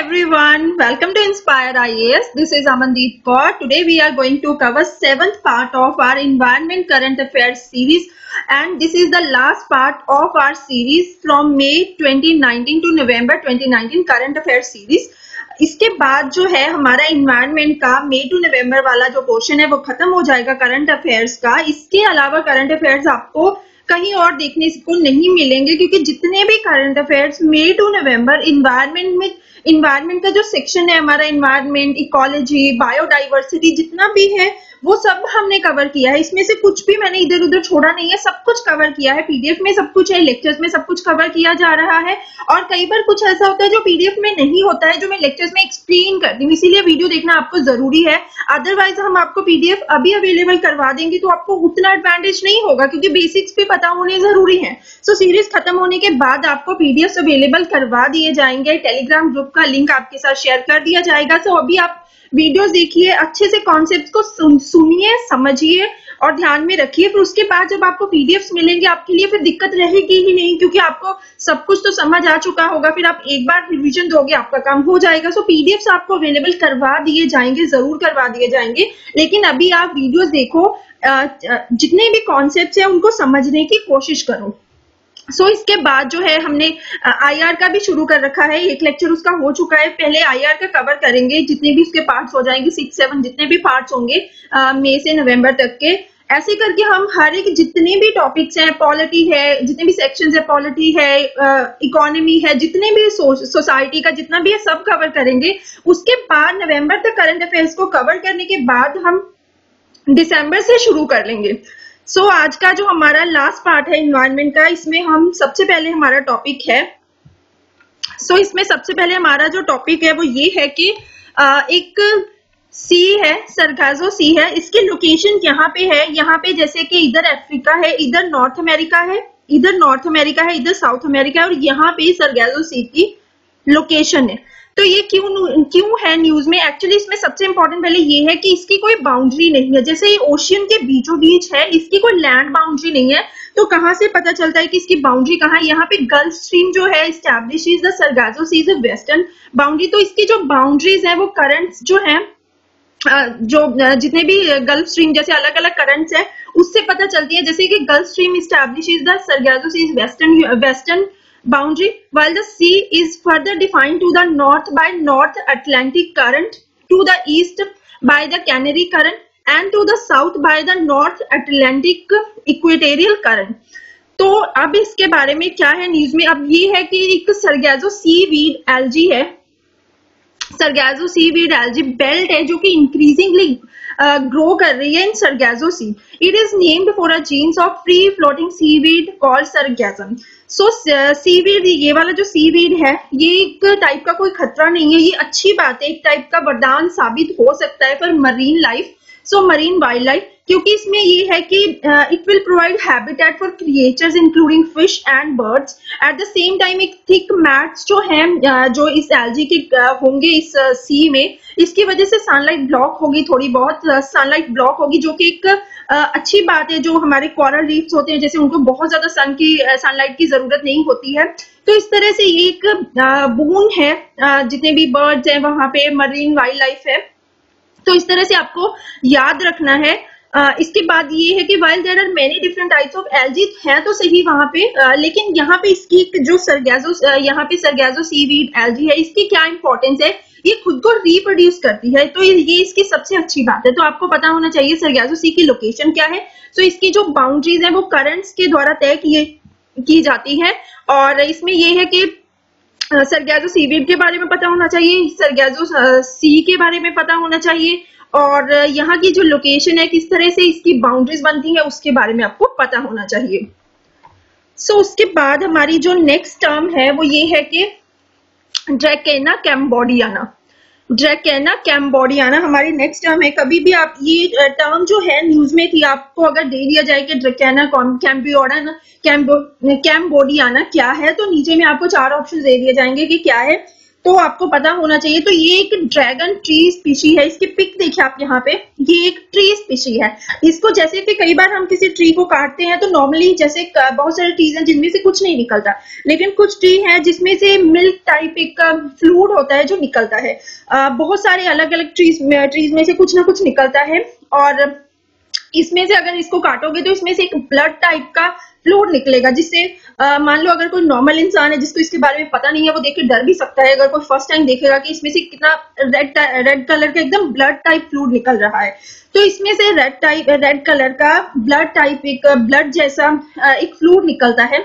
everyone, welcome to Inspire IAS. This is Amandeep Kaur. Today we are going to cover seventh part of our Environment Current Affairs series and this is the last part of our series from May 2019 to November 2019 Current Affairs series. इसके बाद जो है हमारा environment का मे to नवंबर वाला जो portion है वो खत्म हो जाएगा करंट अफेयर्स का इसके अलावा करंट अफेयर्स आपको कहीं और देखने को नहीं मिलेंगे क्योंकि जितने भी करंट अफेयर्स मे टू नवंबर इन्वायरमेंट में इन्वायरमेंट का जो सेक्शन है हमारा इन्वायरमेंट इकोलॉजी बायोडाइवर्सिटी जितना भी है वो सब हमने कवर किया है। इसमें से कुछ भी मैंने इधर उधर छोड़ा नहीं है। सब कुछ कवर किया है। पीडीएफ में सब कुछ है लेक्चर्स में सब कुछ कवर किया जा रहा है। और कई बार कुछ ऐसा होता है जो पीडीएफ में नहीं होता है, जो मैं लेक्चर्स में एक्सप्लेन करती हूँ इसीलिए वीडियो देखना आपको ज़रूरी है। अदरवाइज़ हम आपको पीडीएफ अभी अवेलेबल करवा देंगे तो आपको उतना एडवांटेज नहीं होगा, क्योंकि बेसिक्स भी पता होने ज़रूरी है। सो सीरीज़ खत्म होने के बाद आपको पीडीएफ अवेलेबल करवा दिए जाएँगे। टेलीग्राम ग्रुप का लिंक आपके साथ शेयर कर दिया जाएगा। सो अभी आप वीडियोस देखिए अच्छे से कॉन्सेप्ट को सुन, सुनिए समझिए और ध्यान में रखिए। फिर उसके बाद जब आपको पीडीएफ मिलेंगे आपके लिए फिर दिक्कत रहेगी ही नहीं क्योंकि आपको सब कुछ तो समझ आ चुका होगा। फिर आप एक बार रिविजन दोगे आपका काम हो जाएगा। सो पीडीएफ आपको अवेलेबल करवा दिए जाएँगे ज़रूर करवा दिए जाएँगे। लेकिन अभी आप वीडियोस देखो जितने भी कॉन्सेप्ट है उनको समझने की कोशिश करो। सो so, इसके बाद जो है हमने आईआर का भी शुरू कर रखा है। एक लेक्चर उसका हो चुका है। पहले आईआर का कवर करेंगे। जितने भी उसके पार्ट्स हो जाएँगे सिक्स सेवन जितने भी पार्ट्स होंगे मई से नवंबर तक के। ऐसे करके हम हर एक जितने भी टॉपिक्स हैं पॉलिटी है जितने भी सेक्शंस है पॉलिटी है इकोनॉमी है जितने भी सोसाइटी का जितना भी है सब कवर करेंगे। उसके बाद नवंबर तक करंट अफेयर्स को कवर करने के बाद हम दिसंबर से शुरू कर लेंगे। सो so, आज का जो हमारा लास्ट पार्ट है इन्वायरमेंट का इसमें हम सबसे पहले हमारा टॉपिक है। सो so, इसमें सबसे पहले हमारा जो टॉपिक है वो ये है कि आ, एक सी है सरगाजो सी है इसकी लोकेशन यहाँ पे है। यहाँ पे जैसे कि इधर अफ्रीका है इधर नॉर्थ अमेरिका है इधर नॉर्थ अमेरिका है इधर साउथ अमेरिका है और यहाँ पे सरगाजो सी की लोकेशन है। तो ये क्यों क्यों है न्यूज़ में? एक्चुअली इसमें सबसे इंपॉर्टेंट पहले ये है कि इसकी कोई बाउंड्री नहीं है। जैसे ये ओशियन के बीचों बीच है, इसकी कोई लैंड बाउंड्री नहीं है तो कहाँ से पता चलता है कि इसकी बाउंड्री कहाँ है? यहाँ पे गल्फ स्ट्रीम जो है establishes the Sargasso Sea's western boundary तो इसकी जो बाउंड्रीज है, वो करंट जो है जो जितने भी गल्फ स्ट्रीम जैसे अलग अलग करंट्स है, उससे पता चलती है। जैसे कि Gulf Stream establishes the Sargasso Sea's western western boundary while the sea is further defined to the north by North Atlantic current, to the east by the Canary current and to the south by the North Atlantic equatorial current. तो अब इसके बारे में क्या है news में अब ये है कि एक सरगैजो सी वीड एलजी है Sargasso seaweed algae belt है जो कि इंक्रीजिंगली ग्रो कर रही है in Sargasso Sea it is named for a genus of free floating sea called Sargassum so seaweed ये वाला जो सीवीड है, ये एक टाइप का कोई खतरा नहीं है, ये अच्छी बात है, एक टाइप का वरदान साबित हो सकता है for marine life so marine wildlife क्योंकि इसमें ये है कि it will provide habitat for creatures including fish and birds at the same time एक थिक मैट्स जो है uh, जो इस एलजी के uh, होंगे इस सी uh, में इसकी वजह से सनलाइट ब्लॉक होगी थोड़ी बहुत सनलाइट ब्लॉक होगी जो कि एक अच्छी बात है जो हमारे कॉरल रीफ्स होते हैं जैसे उनको बहुत ज़्यादा सन की सनलाइट की ज़रूरत नहीं होती है। तो इस तरह से ये एक बून है जितने भी बर्ड्स हैं वहाँ पे मरीन वाइल्ड लाइफ है। तो इस तरह से आपको याद रखना है। इसके बाद ये है कि while there are many different types of algae है तो सही वहाँ पे लेकिन यहाँ पे इसकी जो सरगैजो यहाँ पे सरगैजो सीवीड एलजी है, इसकी क्या इंपॉर्टेंस है? ये खुद को रिप्रोड्यूस करती है तो ये इसकी सबसे अच्छी बात है। तो आपको पता होना चाहिए सरगैजो सी की लोकेशन क्या है। तो इसकी जो बाउंड्रीज है, वो करंट्स के द्वारा तय किए, की जाती है। और इसमें ये है कि सरगैजो सीवीड के बारे में पता होना चाहिए सरगैजो सी के बारे में पता होना चाहिए। और यहाँ की जो लोकेशन है किस तरह से इसकी बाउंड्रीज बनती है उसके बारे में आपको पता होना चाहिए। सो so, उसके बाद हमारी जो नेक्स्ट टर्म है वो ये है कि ड्रैकेना कैम्बोडियाना ड्रैकेना कैम्बोडियाना हमारी नेक्स्ट टर्म है। कभी भी आप ये टर्म जो है न्यूज़ में थी आपको अगर दे दिया जाए कि ड्रैकेना कैम्बोडियाना क्या है तो नीचे में आपको चार ऑप्शन दे दिए जाएँगे कि क्या है तो आपको पता होना चाहिए तो ये एक ड्रैगन ट्री स्पीशी है। इसकी पिक देखिए आप यहाँ पे। ये एक ट्री स्पीशी है। इसको जैसे कि कई बार हम किसी ट्री को काटते हैं तो नॉर्मली जैसे बहुत सारे ट्रीज हैं जिनमें से कुछ नहीं निकलता। लेकिन कुछ ट्री है जिसमें से मिल्क टाइप एक फ्लूड होता है जो निकलता है। बहुत सारे अलग अलग ट्रीज ट्रीज में से कुछ ना कुछ निकलता है। और इसमें से अगर इसको काटोगे तो इसमें से एक ब्लड टाइप का फ्लूड निकलेगा, जिससे मान लो अगर कोई नॉर्मल इंसान है, जिसको इसके बारे में पता नहीं है, वो देख के डर भी सकता है। अगर कोई फ़र्स्ट टाइम देखेगा कि इसमें से कितना रेड रेड कलर का एकदम ब्लड टाइप फ्लूड निकल रहा है। तो इसमें से रेड टाइप रेड कलर का ब्लड टाइप एक ब्लड जैसा एक फ्लूड निकलता है।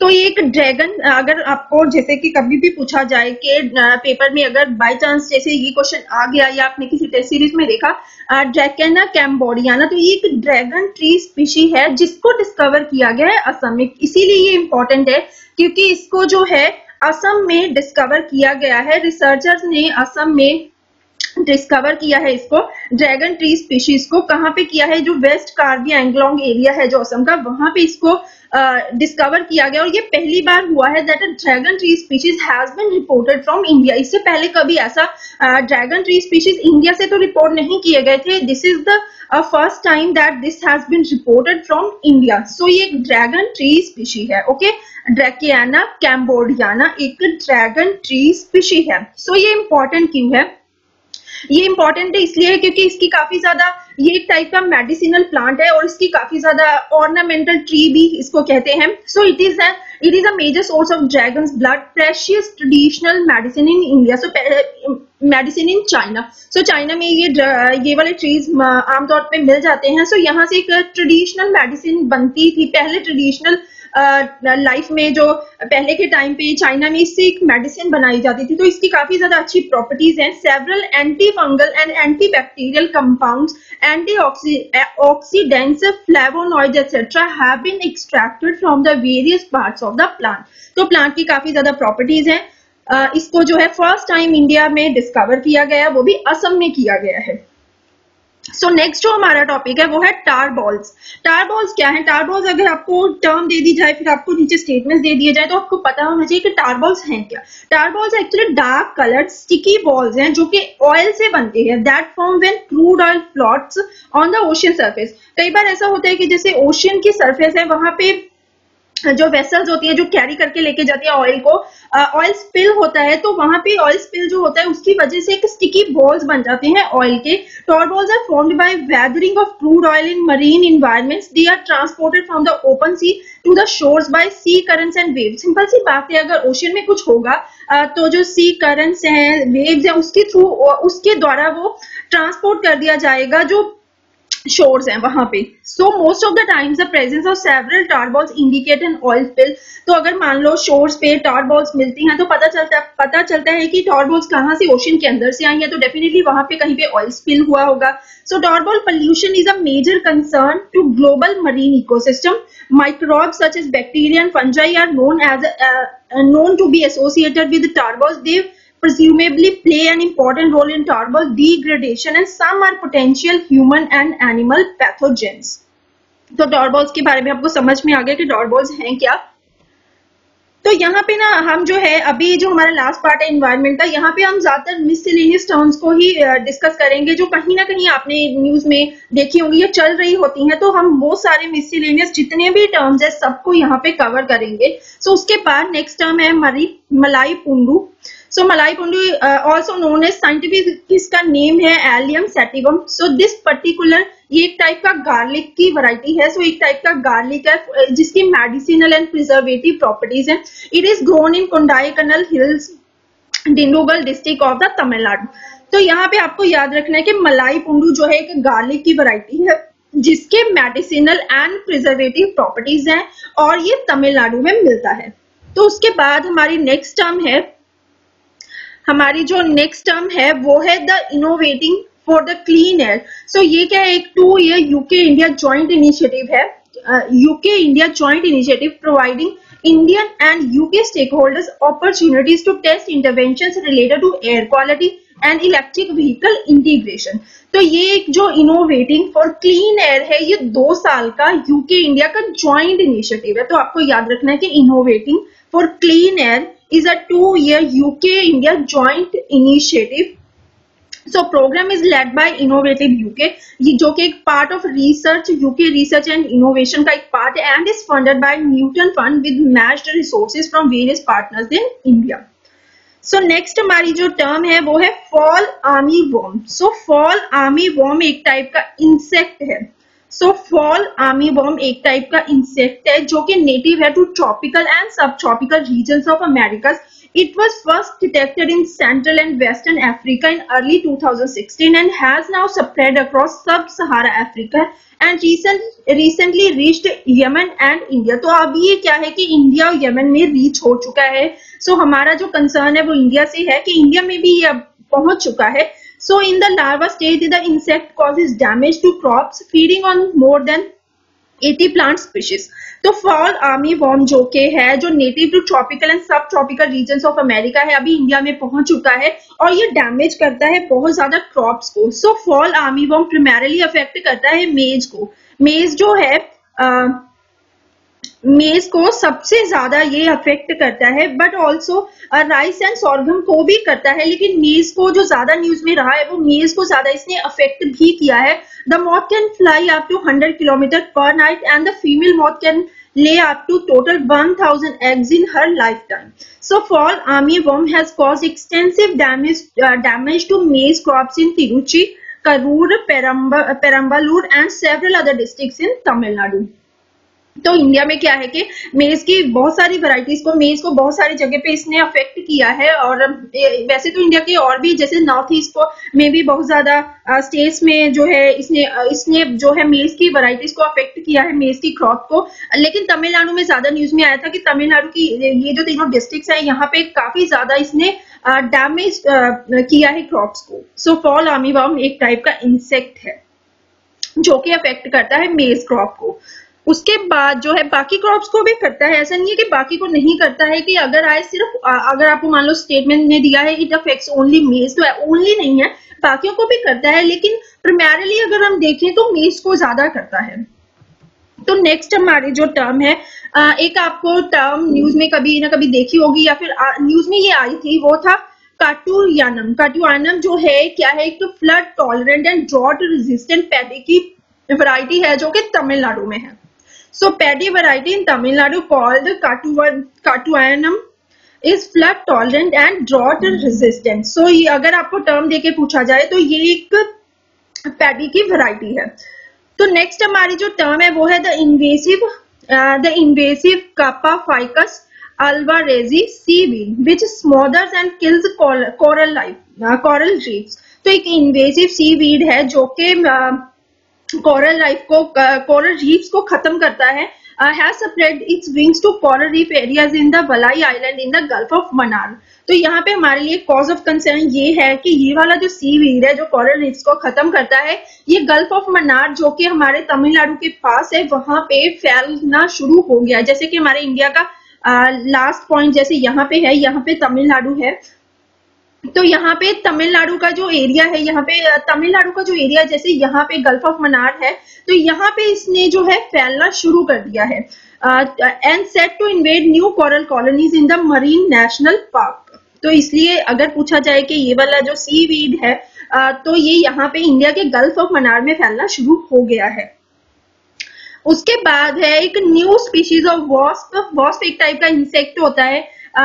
तो ये एक ड्रैगन अगर आपको जैसे कि कभी भी पूछा जाए कि पेपर में अगर बाय चांस जैसे ये क्वेश्चन आ गया या आपने किसी टेस्ट सीरीज़ में देखा ड्रैकेना कैम्बोडियाना तो ये एक ड्रैगन ट्री स्पीशी है जिसको डिस्कवर किया गया है असम में। इसीलिए ये इंपॉर्टेंट है, क्योंकि इसको जो है असम में डिस्कवर किया गया है। रिसर्चर्स ने असम में डिस्कवर किया है इसको ड्रैगन ट्री स्पीशीज को कहाँ पे किया है जो वेस्ट कार्बी एंगलोंग एरिया है जो असम का वहाँ पे इसको डिस्कवर uh, किया गया। और ये पहली बार हुआ है that a dragon tree species has been reported from India इससे पहले कभी ऐसा ड्रैगन ट्री स्पीशीज इंडिया से तो रिपोर्ट नहीं किए गए थे। This is the first time that this has been reported from India so ये एक ड्रैगन ट्री स्पीशी है ओके ड्रैकियाना कैम्बोडियाना एक ड्रैगन ट्री स्पीशी है। सो so, ये इंपॉर्टेंट क्यों है। ये इंपॉर्टेंट है इसलिए क्योंकि इसकी काफ़ी ज़्यादा ये एक टाइप का मेडिसिनल प्लांट है और इसकी काफ़ी ज़्यादा ऑर्नामेंटल ट्री भी इसको कहते हैं। So it is it is a major source of dragon blood precious traditional medicine in India so medicine in China so China में ये ये वाले ट्रीज आमतौर पे मिल जाते हैं। सो so, यहाँ से एक ट्रेडिशनल मेडिसिन बनती थी पहले ट्रेडिशनल लाइफ में जो पहले के टाइम पे चाइना में इससे एक मेडिसिन बनाई जाती थी तो इसकी काफ़ी ज़्यादा अच्छी प्रॉपर्टीज़ हैं। Several antifungal and antibacterial compound antioxidants flavonoid etcetera have been extracted from the various parts of the plant तो प्लांट की काफ़ी ज़्यादा प्रॉपर्टीज़ हैं। इसको जो है फ़र्स्ट टाइम इंडिया में डिस्कवर किया गया, वो भी असम में किया गया है। सो नेक्स्ट जो हमारा टॉपिक है, वो है टार बॉल्स टार बॉल्स क्या है? टार बॉल्स अगर आपको टर्म दे दी जाए, फिर आपको नीचे स्टेटमेंट दे दिए जाए तो आपको पता होना चाहिए कि टार बॉल्स हैं क्या. Tar balls actually dark coloured sticky balls हैं, जो कि ऑयल से बनते हैं. That form when crude oil floats on the ocean surface कई बार ऐसा होता है कि जैसे ओशियन की सर्फेस है, वहाँ पे जो वेसल्स होती है, जो कैरी करके लेके जाती है ऑयल को ऑयल स्पिल होता है तो वहाँ पे ऑयल स्पिल जो होता है, उसकी वजह से एक स्टिकी बॉल्स बन जाते हैं ऑयल के। Tar balls are formed by weathering of crude oil in marine environments they are transported from the open sea to the shores by sea currents and wave simple सी बात है, अगर ocean में कुछ होगा तो जो सी करंट्स हैं वेव्स हैं, उसके थ्रू उसके द्वारा वो ट्रांसपोर्ट कर दिया जाएगा, जो shores हैं वहाँ पे। So most of the times the presence of several tar balls indicate an oil spill तो अगर मान लो शोर्स पे टार बॉल्स मिलती हैं तो पता चलता है पता चलता है कि टार बॉल्स कहाँ से ओशन के अंदर से आई हैं तो डेफिनेटली वहाँ पे कहीं पे ऑयल स्पिल हुआ होगा। So tar ball pollution is a major concern to global marine ecosystem microbes such and fungi are known as uh, known to be associated with tar balls. They presumably play an important role in tarball degradation and some are potential human and animal pathogens. तो डॉरबॉल्स के बारे में आपको समझ में आ गया कि डॉरबॉल्स हैं क्या? तो यहाँ पे ना हम जो है अभी जो हमारा लास्ट पार्ट है इन्वायरमेंट का यहाँ पे हम ज़्यादातर मिसलिनियस टर्म्स को ही डिस्कस करेंगे जो कहीं ना कहीं आपने न्यूज़ में देखी होंगी या चल रही होती हैं तो हम बहुत सारे मिसलिनियस जितने भी टर्म्स है सबको यहाँ पे कवर करेंगे। सो so, उसके बाद नेक्स्ट टर्म है हमारी Malai Pundu So Malai Pundu also known as scientific इसका नेम है allium sativum so this particular ये एक टाइप का गार्लिक की वैरायटी है सो so एक टाइप का गार्लिक है जिसकी मेडिसिनल एंड प्रिजर्वेटिव प्रॉपर्टीज़ है it is grown in Kodaikanal hills Dindigul district of the Tamil Nadu तो यहाँ पे आपको याद रखना है कि मलाई पुंडू जो है एक गार्लिक की वैरायटी है, जिसके मेडिसिनल एंड प्रिजर्वेटिव प्रॉपर्टीज़ हैं और ये तमिलनाडु में मिलता है। तो उसके बाद हमारी नेक्स्ट टर्म है हमारी जो नेक्स्ट टर्म है, वो है the innovating for the clean air so ये क्या है? एक two year UK India joint initiative है. UK India joint initiative providing Indian and UK stakeholders opportunities to test intervention related to air quality and electric vehicle integration तो ये एक जो innovating for clean air है, ये दो साल का यूके इंडिया का ज्वाइंट इनिशिएटिव है. तो आपको याद रखना है कि innovating for clean air is a two-year UK-India joint initiative. So programme is led by innovative UK जो कि एक part of research UK research and innovation का एक पार्ट है and is funded by Newton fund with matched resources from various partners in India so next हमारी जो term है, वो है fall armyworm so fall armyworm एक टाइप का इंसेक्ट है। सो फॉल आर्मी बॉम्ब एक टाइप का इंसेक्ट है जो कि नेटिव है to tropical and subtropical region of America it was first detected in central and western Africa in early two thousand sixteen and has now spread across sub Sahara Africa and recently reached Yemen and India तो अभी ये क्या है कि India और Yemen में reach हो चुका है। सो so, हमारा जो कंसर्न है वो इंडिया से है कि इंडिया में भी ये अब पहुँच चुका है। So in the larva stage, the insect causes damage to crops, feeding on more than 80 plant species. तो फॉल आर्मी वॉर्म जो के है जो native to tropical and subtropical region of America है अभी इंडिया में पहुँच चुका है और ये डैमेज करता है बहुत ज़्यादा क्रॉप्स को so fall armyworm primarily affect करता है मेज को मेज जो है आ, मेज को सबसे ज़्यादा ये अफेक्ट करता है but also rice and sorghum को भी करता है, लेकिन मेज को जो ज़्यादा न्यूज़ में रहा है, वो मेज को ज़्यादा इसने अफेक्ट भी किया है। The moth can fly up to 100 kilometre per night and the female moth can lay up to total 1000 eggs in her lifetime so fall armyworm has cause extensive damage damage to maize crop in Tiruchi Karur Perambalur and several other district in Tamil Nadu तो India में क्या है कि मेज की बहुत सारी varieties को मेज को बहुत सारी जगह पे इसने अफेक्ट किया है और वैसे तो इंडिया के और भी जैसे नॉर्थ ईस्ट को में भी बहुत ज़्यादा स्टेट्स में जो है इसने इसने जो है मेज की वैरायटीज को अफेक्ट किया है मेज की क्रॉप को। लेकिन तमिलनाडु में ज़्यादा न्यूज़ में आया था कि तमिलनाडु की ये जो तीनों डिस्ट्रिक्ट है, यहाँ पे काफ़ी ज़्यादा इसने डैमेज किया है क्रॉप्स को। सो फॉल आर्मी एक टाइप का इंसेक्ट है, जो कि अफेक्ट करता है मेज क्रॉप को। उसके बाद जो है, बाकी क्रॉप्स को भी करता है। ऐसा नहीं है कि बाकी को नहीं करता है कि अगर आए सिर्फ़ अगर आपको मान लो स्टेटमेंट ने दिया है इट अफेक्ट्स ओनली मेज तो ओनली नहीं है। बाकियों को भी करता है, लेकिन प्राइमरली अगर हम देखें तो मेज को ज़्यादा करता है। तो नेक्स्ट हमारी जो टर्म है एक आपको टर्म न्यूज़ में कभी ना कभी देखी होगी, या फिर न्यूज़ में ये आई थी, वो था काटुयानम काटुयानम जो है, क्या है, एक तो flood tolerant and drought resistant paddy की वैरायटी है, जो कि तमिलनाडु में है। So paddy variety in Tamil Nadu called Katuanum is flood tolerant and drought resistant. So ये अगर आपको टर्म देके पूछा जाए तो ये एक पैडी की वैरायटी है तो नेक्स्ट हमारी जो टर्म है वो है the invasive the invasive kappaphycus alvarezi seaweed which smothers and kills coral life uh, coral reefs तो एक इन्वेसिव सीवीड है जो कि uh, कोरल लाइफ को कोरल रीफ्स को खत्म करता है। Has its wings to coral reef areas in the island in the gulf of Mannar तो यहाँ पे हमारे लिए कॉज ऑफ़ कंसर्न ये है कि ये वाला जो सी वीर है जो कोरल रीफ्स को खत्म करता है ये गल्फ ऑफ़ मनार जो कि हमारे तमिलनाडु के पास है वहाँ पे फैलना शुरू हो गया जैसे कि हमारे इंडिया का लास्ट uh, पॉइंट जैसे यहाँ पे है यहाँ पे तमिलनाडु है। तो यहाँ पे तमिलनाडु का जो एरिया है यहाँ पे तमिलनाडु का जो एरिया जैसे यहाँ पे गल्फ ऑफ़ मनार है तो यहाँ पे इसने जो है फैलना शुरू कर दिया है। And set to invade new coral colonies in the marine national park तो इसलिए अगर पूछा जाए कि ये वाला जो सी वीड है uh, तो ये यहाँ पे इंडिया के गल्फ ऑफ़ मनार में फैलना शुरू हो गया है। उसके बाद है एक new species of wasp wasp एक टाइप का इंसेक्ट होता है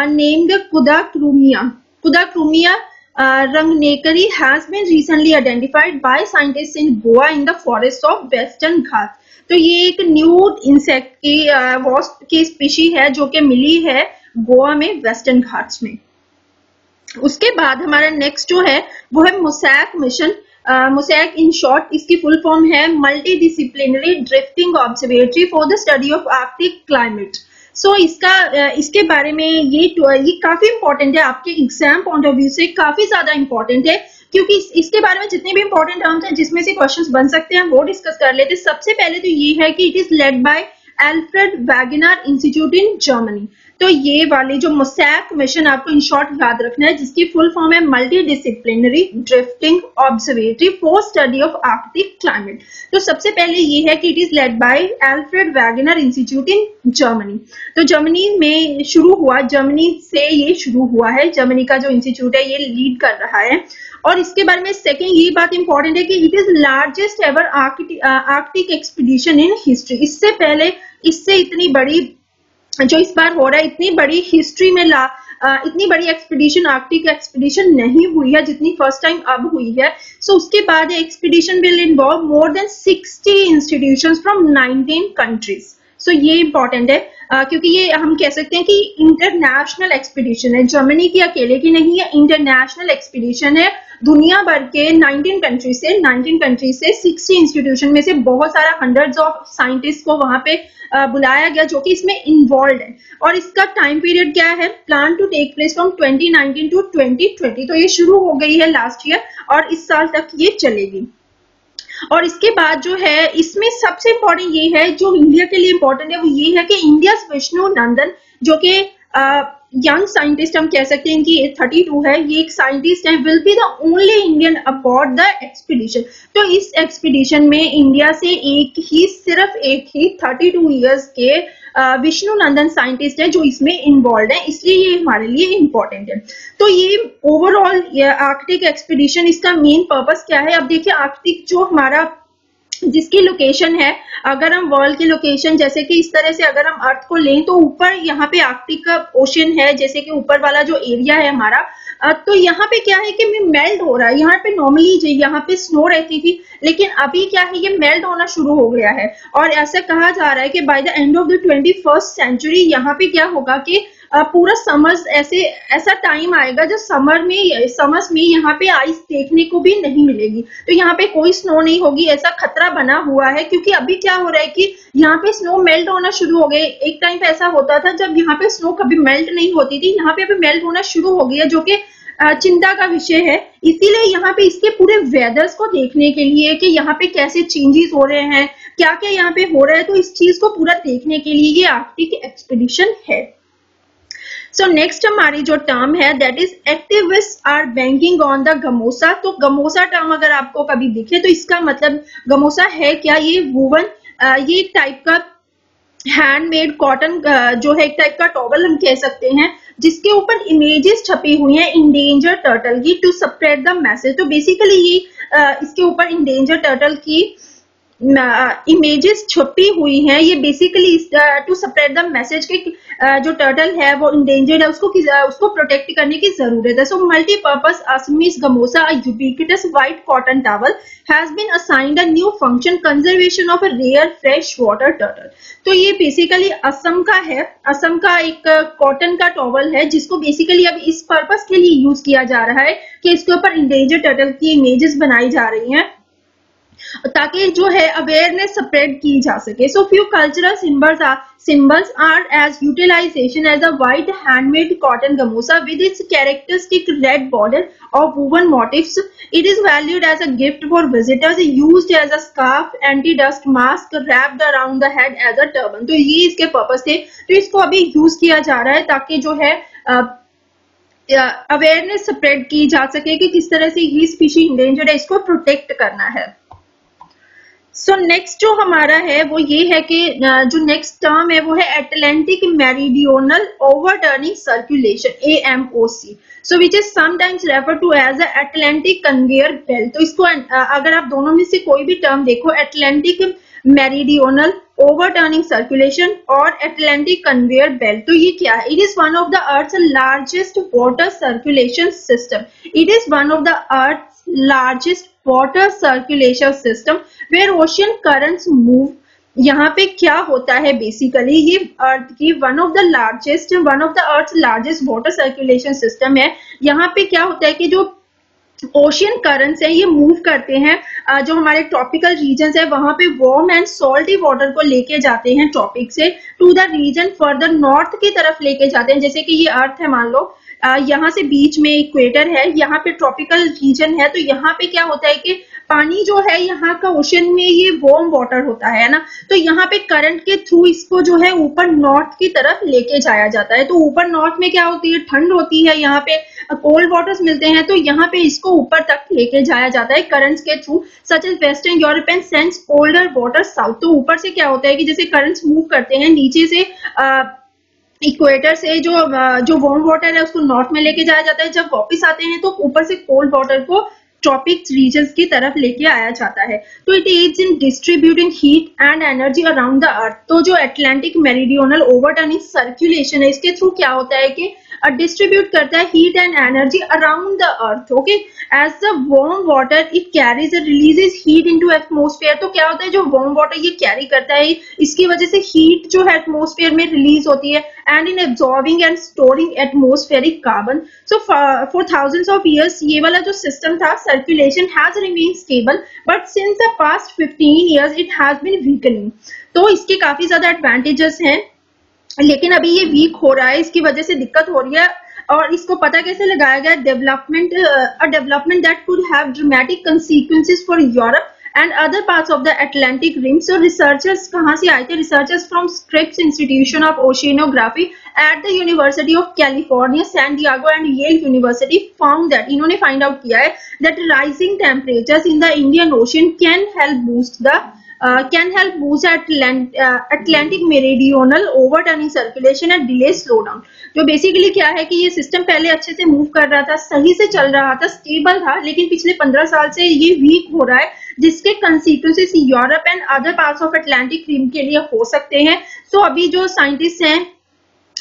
named Kudachromia Kudachromia uh, rangnekari has been recently identified by scientists in Goa in the forests of Western Ghats. तो ये एक न्यू इंसेक्ट की uh, की स्पीशी है जो कि मिली है गोवा में वेस्टर्न घाट्स में। उसके बाद हमारा नेक्स्ट जो है वो है mosaic mission mosaic in short इसकी फुल फॉर्म है multidisciplinary drifting observatory for the study of Arctic climate so so, इसका इसके बारे में ये ये काफ़ी इंपॉर्टेंट है आपके एग्ज़ाम पॉइंट ऑफ़ व्यू से काफ़ी ज़्यादा इंपॉर्टेंट है क्योंकि इस, इसके बारे में जितने भी इंपॉर्टेंट टर्म्स हैं जिसमें से क्वेश्चंस बन सकते हैं वो डिस्कस कर लेते हैं। सबसे पहले तो ये है कि it is led by Alfred Wegener Institute in Germany तो ये वाली जो मोसैक मिशन आपको इन शॉर्ट याद रखना है, जिसकी फुल फॉर्म है multidisciplinary drifting observatory for study of Arctic climate तो सबसे पहले ये है कि it is led by Alfred Wegener Institute in Germany तो जर्मनी में शुरू हुआ जर्मनी से ये शुरू हुआ है जर्मनी का जो इंस्टीट्यूट है, ये लीड कर रहा है। और इसके बारे में सेकेंड ये बात इंपॉर्टेंट है कि it is largest ever Arctic expedition in history इससे पहले, इससे इतनी बड़ी जो इस बार हो रहा है इतनी बड़ी हिस्ट्री में ला इतनी बड़ी एक्सपीडिशन आर्कटिक एक्सपीडिशन नहीं हुई है जितनी फ़र्स्ट टाइम अब हुई है। सो so, उसके बाद expedition will involve more than 60 institution from 19 countries so ये इंपॉर्टेंट है आ, क्योंकि ये हम कह सकते हैं कि इंटरनेशनल एक्सपीडिशन है। जर्मनी की अकेले की नहीं है इंटरनेशनल एक्सपीडिशन है। दुनिया भर के 19 कंट्री से 19 कंट्री से 60 इंस्टीट्यूशन में से बहुत सारा हंड्रेड्स ऑफ़ साइंटिस्ट को वहाँ पे बुलाया गया जो कि इसमें इन्वॉल्व है। और इसका टाइम पीरियड क्या है? Plan to take place from 2019 to 2020 तो ये शुरू हो गई है लास्ट ईयर और इस साल तक ये चलेगी। और इसके बाद जो है, इसमें सबसे इंपॉर्टेंट ये है, जो इंडिया के लिए इंपॉर्टेंट है, वो ये है कि इंडिया विष्णु नंदन जो कि यंग साइंटिस्ट हम कह सकते हैं कि 32 है, ये एक साइंटिस्ट है will be the only Indian aboard the expedition तो इस एक्सपीडिशन में इंडिया से एक ही, सिर्फ़ एक ही 32 इयर्स के विष्णु नंदन साइंटिस्ट है जो इसमें इन्वॉल्व है, इसलिए ये हमारे लिए इंपॉर्टेंट है। तो ये ओवरऑल आर्कटिक एक्सपीडिशन इसका मेन पर्पस क्या है? अब देखिए आर्कटिक जो हमारा जिसकी लोकेशन है, अगर हम वर्ल्ड की लोकेशन जैसे कि इस तरह से अगर हम अर्थ को लें तो ऊपर यहाँ पे आर्कटिक ओशन है, जैसे कि ऊपर वाला जो एरिया है हमारा तो यहाँ पे क्या है कि मेल्ट हो रहा है। यहाँ पे नॉर्मली यहाँ पे स्नो रहती थी, लेकिन अभी क्या है, ये मेल्ट होना शुरू हो गया है। और ऐसा कहा जा रहा है कि by the end of the twenty first century यहाँ पे क्या होगा कि पूरा समर ऐसे, ऐसा टाइम आएगा जो समर में, समर्स में यहाँ पे आइस देखने को भी नहीं मिलेगी। तो यहाँ पे कोई स्नो नहीं होगी, ऐसा खतरा बना हुआ है, क्योंकि अभी क्या हो रहा है कि यहाँ पे स्नो मेल्ट होना शुरू हो गए। एक टाइम पे ऐसा होता था जब यहाँ पे स्नो कभी मेल्ट नहीं होती थी, यहाँ पे अभी मेल्ट होना शुरू हो गया, जो कि चिंता का विषय है। इसीलिए यहाँ पे इसके पूरे वेदर्स को देखने के लिए कि यहाँ पे कैसे चेंजेस हो रहे हैं क्या क्या यहाँ पे हो रहा है तो इस चीज़ को पूरा देखने के लिए ये आर्कटिक एक्सपीडिशन है। सो नेक्स्ट हमारी जो टर्म है that is activist are banking on the gamosa तो गमोसा टर्म अगर आपको कभी दिखे तो इसका मतलब गमोसा है क्या? ये वुवन ये एक टाइप का हैंडमेड कॉटन जो है, एक टाइप का टॉवल हम कह सकते हैं, जिसके ऊपर इमेजेस छपी हुई हैं इंडेंजर टर्टल की टू स्प्रेड द मैसेज तो बेसिकली ये इसके ऊपर इंडेंजर टर्टल की इमेजेस छपी हुई हैं। ये basically to spread the message के uh, जो टर्टल है वो इंडेंजर्ड है उसको उसको प्रोटेक्ट करने की ज़रूरत है। So multipurpose Assamese gamosa ubiquitous white cotton towel has been assigned a new function conservation of a rare freshwater turtle तो ये बेसिकली असम का है। असम का एक कॉटन का टॉवल है जिसको बेसिकली अब इस पर्पज के लिए यूज़ किया जा रहा है कि इसके ऊपर इंडेंजर टर्टल की इमेजेस बनाई जा रही हैं। ताकि जो है अवेयरनेस स्प्रेड की जा सके। So few cultural symbols are symbols are as utilization as a white handmade cotton gamosa with its characteristic red border और woven motifs it is valued as a gift for visitors used as a scarf anti dust mask wrapped around the head as a turban तो ये इसके purpose थे। तो इसको अभी use किया जा रहा है ताकि जो है अवेयरनेस स्प्रेड की जा सके कि किस तरह से ये स्पीशी इंडेंजर्ड है, इसको प्रोटेक्ट करना है। सो so, नेक्स्ट जो हमारा है वो ये है कि जो नेक्स्ट टर्म है वो है Atlantic meridional overturning circulation A M O C so which is sometimes refer to as Atlantic conveyor belt तो इसको अगर आप दोनों में से कोई भी टर्म देखो एटलांटिक मेरिडियोनल ओवरटर्निंग सर्कुलेशन और एटलांटिक कन्वेयर बेल्ट तो ये क्या है? It is one of the earth largest water circulation system it is one of the earth largest water circulation system where ocean currents move यहाँ पे क्या होता है बेसिकली ये अर्थ की one of the largest one of the earth largest water circulation system है। यहाँ पे क्या होता है कि जो ओशियन करंट्स है, ये मूव करते हैं। जो हमारे ट्रॉपिकल रीजन है, वहाँ पे वार्म एंड सॉल्टी वाटर को लेके जाते हैं ट्रॉपिक से। To the region further north की तरफ़ लेके जाते हैं, जैसे कि ये अर्थ है मान लो। यहाँ से बीच में इक्वेटर है, यहाँ पे ट्रॉपिकल रीजन है तो यहाँ पे क्या होता है कि पानी जो है यहाँ का ओशन में ये वार्म वाटर होता है ना? तो यहाँ पे करंट के थ्रू इसको जो है ऊपर नॉर्थ की तरफ़ लेके जाया जाता है। तो ऊपर नॉर्थ में क्या होती है? ठंड होती है, यहाँ पे कोल्ड वाटर्स मिलते हैं तो यहाँ पे इसको ऊपर तक लेके जाया जाता है करंट्स के through such as western Europe and sends colder water south तो ऊपर से क्या होता है कि जैसे करंट्स मूव करते हैं, नीचे से इक्वेटर से जो जो वार्म वाटर है, उसको नॉर्थ में लेके जाया जाता है। जब वापस आते हैं तो ऊपर से कोल्ड वाटर को ट्रॉपिक्स रीजन की तरफ़ लेके आया जाता है। तो it is in distributing heat and energy around the earth तो जो एटलांटिक मेरिडियोनल ओवरटर्निंग सर्कुलेशन है, इसके थ्रू क्या होता है कि डिस्ट्रीब्यूट करता है heat and energy around the earth okay as the warm water it carries releases heat into atmosphere तो क्या होता है? जो वार्म वाटर ये कैरी करता है, इसकी वजह से हीट जो है एटमोस्फेयर में रिलीज़ होती है and in absorbing and storing atmospheric carbon so for thousands of years ये वाला जो सिस्टम था circulation has remain stable but since the past 15 years it has been weakening तो इसके काफ़ी ज़्यादा एडवांटेजेस हैं। लेकिन अभी ये वीक हो रहा है, इसकी वजह से दिक्कत हो रही है और इसको पता कैसे लगाया गया development development that could have dramatic consequences for Europe and other parts of the Atlantic rim so researchers कहाँ से आए थे? Researchers from Scripps Institution of Oceanography at the University of California San Diego and Yale University found that इन्होंने find out किया है that rising temperatures in the Indian Ocean can help boost the can help boost Atlant uh, Atlantic meridional overturning circulation and delay slowdown. जो basically क्या है कि ये system पहले अच्छे से मूव कर रहा था सही से चल रहा था स्टेबल था लेकिन पिछले पंद्रह साल से ये वीक हो रहा है जिसके consequences Europe and other parts of Atlantic rim के लिए हो सकते हैं सो so, अभी जो साइंटिस्ट हैं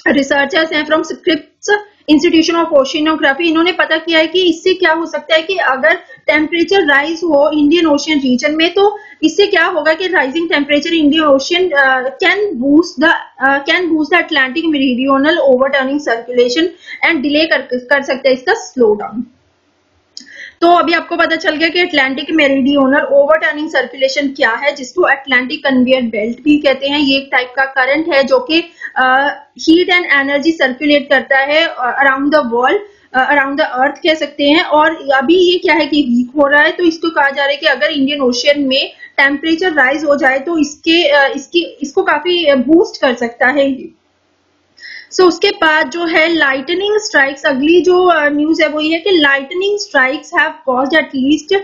रिसर्चर्स हैं from Scripps Institution of Oceanography इन्होंने पता किया है कि इससे क्या हो सकता है कि अगर टेम्परेचर राइज हो इंडियन ओशियन रीजन में तो इससे क्या होगा कि rising temperature Indian Ocean can boost the can boost the Atlantic meridional overturning circulation and delay कर, कर सकता है इसका स्लो डाउन तो अभी आपको पता चल गया कि अटलांटिक मेरिडियोनल ओवरटर्निंग सर्कुलेशन क्या है, जिसको अटलांटिक कन्वेयर बेल्ट भी कहते हैं, ये एक टाइप का करंट है जो कि हीट एंड एनर्जी सर्कुलेट करता है around the world around the earth कह सकते हैं। और अभी ये क्या है कि वीक हो रहा है तो इसको कहा जा रहा है कि अगर इंडियन ओशियन में टेम्परेचर राइज हो जाए तो इसके इसकी, इसको काफ़ी बूस्ट कर सकता है। सो so, उसके बाद जो है लाइटनिंग स्ट्राइक्स अगली जो न्यूज़ है वो ये है कि lightning strikes have caused at least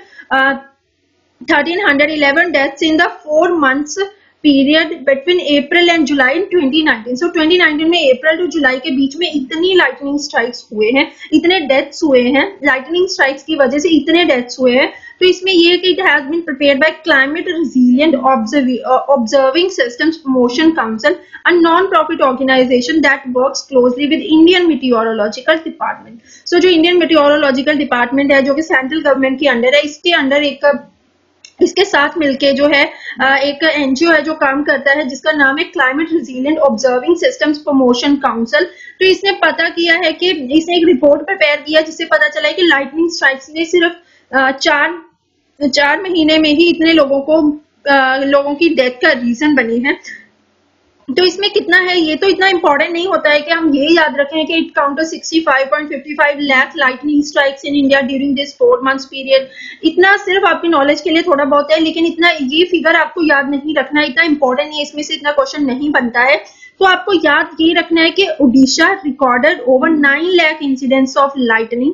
thirteen hundred eleven deaths in the four months period between April and July in 2019 so so, 2019 में अप्रैल टू जुलाई के बीच में इतनी लाइटनिंग स्ट्राइक्स हुए हैं इतने डेथ्स हुए हैं लाइटनिंग स्ट्राइक्स की वजह से इतने डेथ्स हुए हैं तो इसमें ये कि it has been prepared by Climate Resilient Observing Systems Promotion Council a non profit organisation that works closely with Indian Meteorological Department so जो इंडियन मेटियोरोलॉजिकल डिपार्टमेंट है, जो कि सेंट्रल गवर्नमेंट के अंडर है, इसके अंडर एक, इसके साथ मिलके जो है एक एनजीओ है जो काम करता है, जिसका नाम है Climate Resilient Observing Systems Promotion Council तो इसने पता किया है कि, इसने एक रिपोर्ट प्रिपेयर किया, जिससे पता चला है कि लाइटनिंग स्ट्राइक्स ने सिर्फ़ चार चार महीने में ही इतने लोगों को आ, लोगों की डेथ का रीजन बनी है। तो इसमें कितना है? ये तो इतना इंपॉर्टेंट नहीं होता है कि हम ये याद रखें कि it counted 65.55 lakh lightning strikes in India during this four months period इतना सिर्फ़ आपकी नॉलेज के लिए थोड़ा बहुत है लेकिन इतना ये फिगर आपको याद नहीं रखना इतना इंपॉर्टेंट नहीं है इसमें से इतना क्वेश्चन नहीं बनता है। तो आपको याद ये रखना है कि Odisha recorded over nine lakh incidents of lightning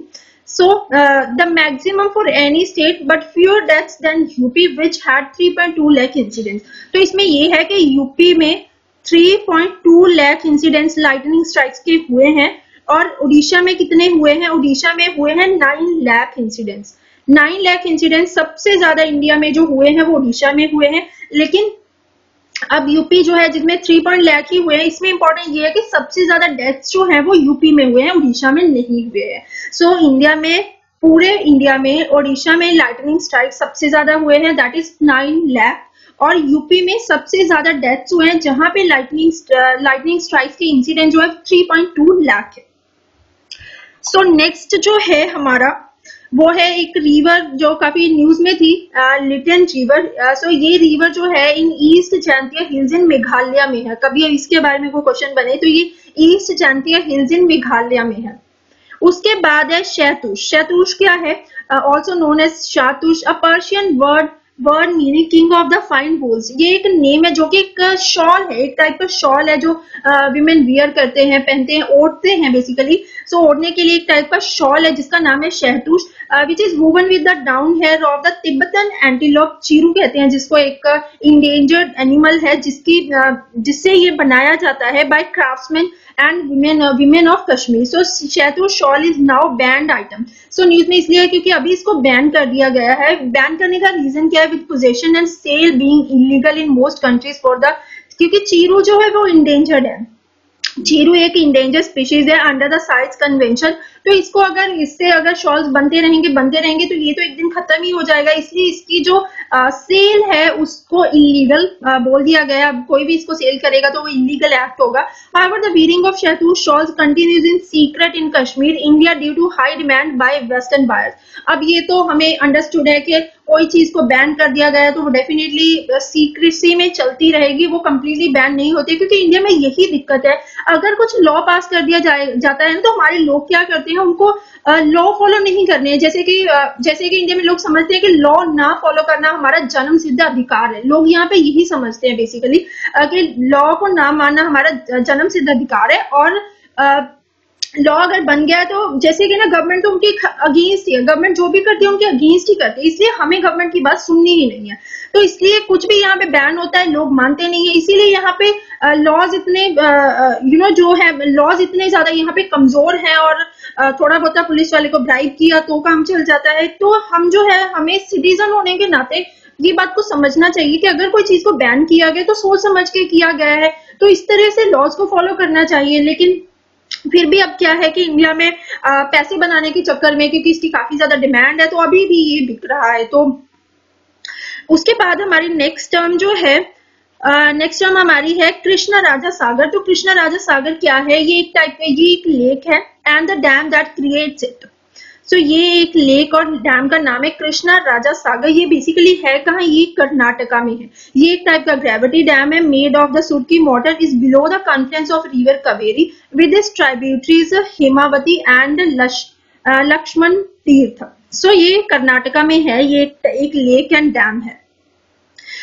So uh, the maximum for any state but fewer deaths than UP which had 3.2 lakh incidents. तो इसमें ये है कि यूपी में 3.2 लाख इंसिडेंट्स लाइटनिंग स्ट्राइक्स के हुए हैं और उड़ीसा में कितने हुए हैं उड़ीसा में हुए हैं 9 लाख इंसिडेंट्स 9 लाख इंसिडेंट्स सबसे ज़्यादा इंडिया में जो हुए हैं वो उड़ीसा में हुए हैं लेकिन अब यूपी जो है जिसमें थ्री पॉइंट लाख ही हुए हैं इसमें इंपॉर्टेंट ये है कि सबसे ज़्यादा डेथ्स जो है वो यूपी में हुए हैं उड़ीसा में नहीं हुए हैं। सो so, इंडिया में पूरे इंडिया में ओडिशा में लाइटनिंग स्ट्राइक सबसे ज़्यादा हुए हैं दैट इज़ नाइन लैख और यूपी में सबसे ज़्यादा डेथ्स हुए हैं जहाँ पे लाइटनिंग लाइटनिंग स्ट्राइक के इंसिडेंट जो है 3.2 लाख है। सो so, नेक्स्ट जो है हमारा वो है एक रिवर जो काफ़ी न्यूज़ में थी लिटन रिवर सो ये रिवर जो है in East Jaintia Hills in Meghalaya में है. कभी इसके बारे में कोई क्वेश्चन बने तो ये East Jaintia Hills in Meghalaya में है. उसके बाद है शैतुष शैतुष क्या है? Also known as shahtoosh a Persian word word meaning king of the fine wools ये एक नेम है जो कि एक शॉल है एक टाइप का शॉल है जो विमेन वियर करते हैं पहनते हैं ओढ़ते हैं बेसिकली सो so, ओढ़ने के लिए एक टाइप का शॉल है जिसका नाम है shahtoosh which is woven with the down hair of the Tibetan antelope chiru कहते हैं जिसको एक इंडेंजर्ड uh, एनिमल है जिसकी uh, जिससे ये बनाया जाता है by craftsmen and women uh, women of Kashmir. So shawl is now banned item so news में इसलिए क्योंकि अभी इसको बैन कर दिया गया है। बैन करने का रीजन क्या है? With possession and sale being illegal in most countries for the क्योंकि चीरू जो है वो इंडेंजर्ड है। चीरू एक इंडेंजर स्पीशीज है अंडर द साइज़ कन्वेंशन तो इसको अगर इससे अगर शॉल्स बनते रहेंगे बनते रहेंगे तो ये तो एक दिन खत्म ही हो जाएगा। इसलिए इसकी जो आ, सेल है उसको इलीगल बोल दिया गया अब कोई भी इसको सेल करेगा तो वो इलीगल एक्ट होगा। However, the wearing of shahtoos shawls continues in secret in Kashmir, India due to high demand by western buyers. अब ये तो हमें अंडरस्टूड है कि कोई चीज़ को बैन कर दिया गया तो वो डेफिनेटली सीक्रेसी में चलती रहेगी, वो कम्प्लीटली बैन नहीं होती, क्योंकि इंडिया में यही दिक्कत है। अगर कुछ लॉ पास कर दिया जाए, जाता है तो हमारे लोग क्या करते हैं, उनको लॉ फॉलो नहीं करने हैं। जैसे कि जैसे कि इंडिया में लोग समझते हैं कि लॉ ना फॉलो करना हमारा जन्म सिद्ध अधिकार है। लोग यहाँ पे यही समझते हैं बेसिकली कि लॉ को ना मानना हमारा जन्म सिद्ध अधिकार है और लॉ अगर बन गया है तो जैसे कि ना गवर्नमेंट तो उनकी अगेंस्ट ही है। गवर्नमेंट जो भी करती है, उनके अगेंस्ट ही करती है। इसलिए हमें गवर्नमेंट की बात सुननी ही नहीं है। तो इसलिए कुछ भी यहाँ पे बैन होता है, लोग मानते नहीं है। इसीलिए यहाँ पे लॉज इतने यू नो जो है लॉज इतने ज़्यादा यहाँ पे कमज़ोर है और थोड़ा बहुत पुलिस वाले को ब्राइब किया तो काम चल जाता है। तो हम जो है, हमें सिटीजन होने के नाते ये बात को समझना चाहिए कि अगर कोई चीज़ को बैन किया गया तो सोच समझ के किया गया है। तो इस तरह से लॉज को फॉलो करना चाहिए। लेकिन फिर भी अब क्या है कि इंडिया में आ, पैसे बनाने के चक्कर में क्योंकि इसकी काफ़ी ज़्यादा डिमांड है तो अभी भी ये बिक रहा है। तो उसके बाद हमारी नेक्स्ट टर्म जो है नेक्स्ट टर्म हमारी है कृष्णा राजा सागर। तो कृष्णा राजा सागर क्या है? ये एक टाइप का ये एक लेक है and the dam that creates it so ये एक लेक और डैम का नाम है कृष्णा राजा सागर ये बेसिकली है कहा? ये कर्नाटका में है। ये एक टाइप का ग्रेविटी डैम है made of the surki water is below the confluence of river Kaveri with its tributaries Hemavati and Lakshmana Tirtha so ये कर्नाटका में है ये एक, एक लेक एंड डैम है।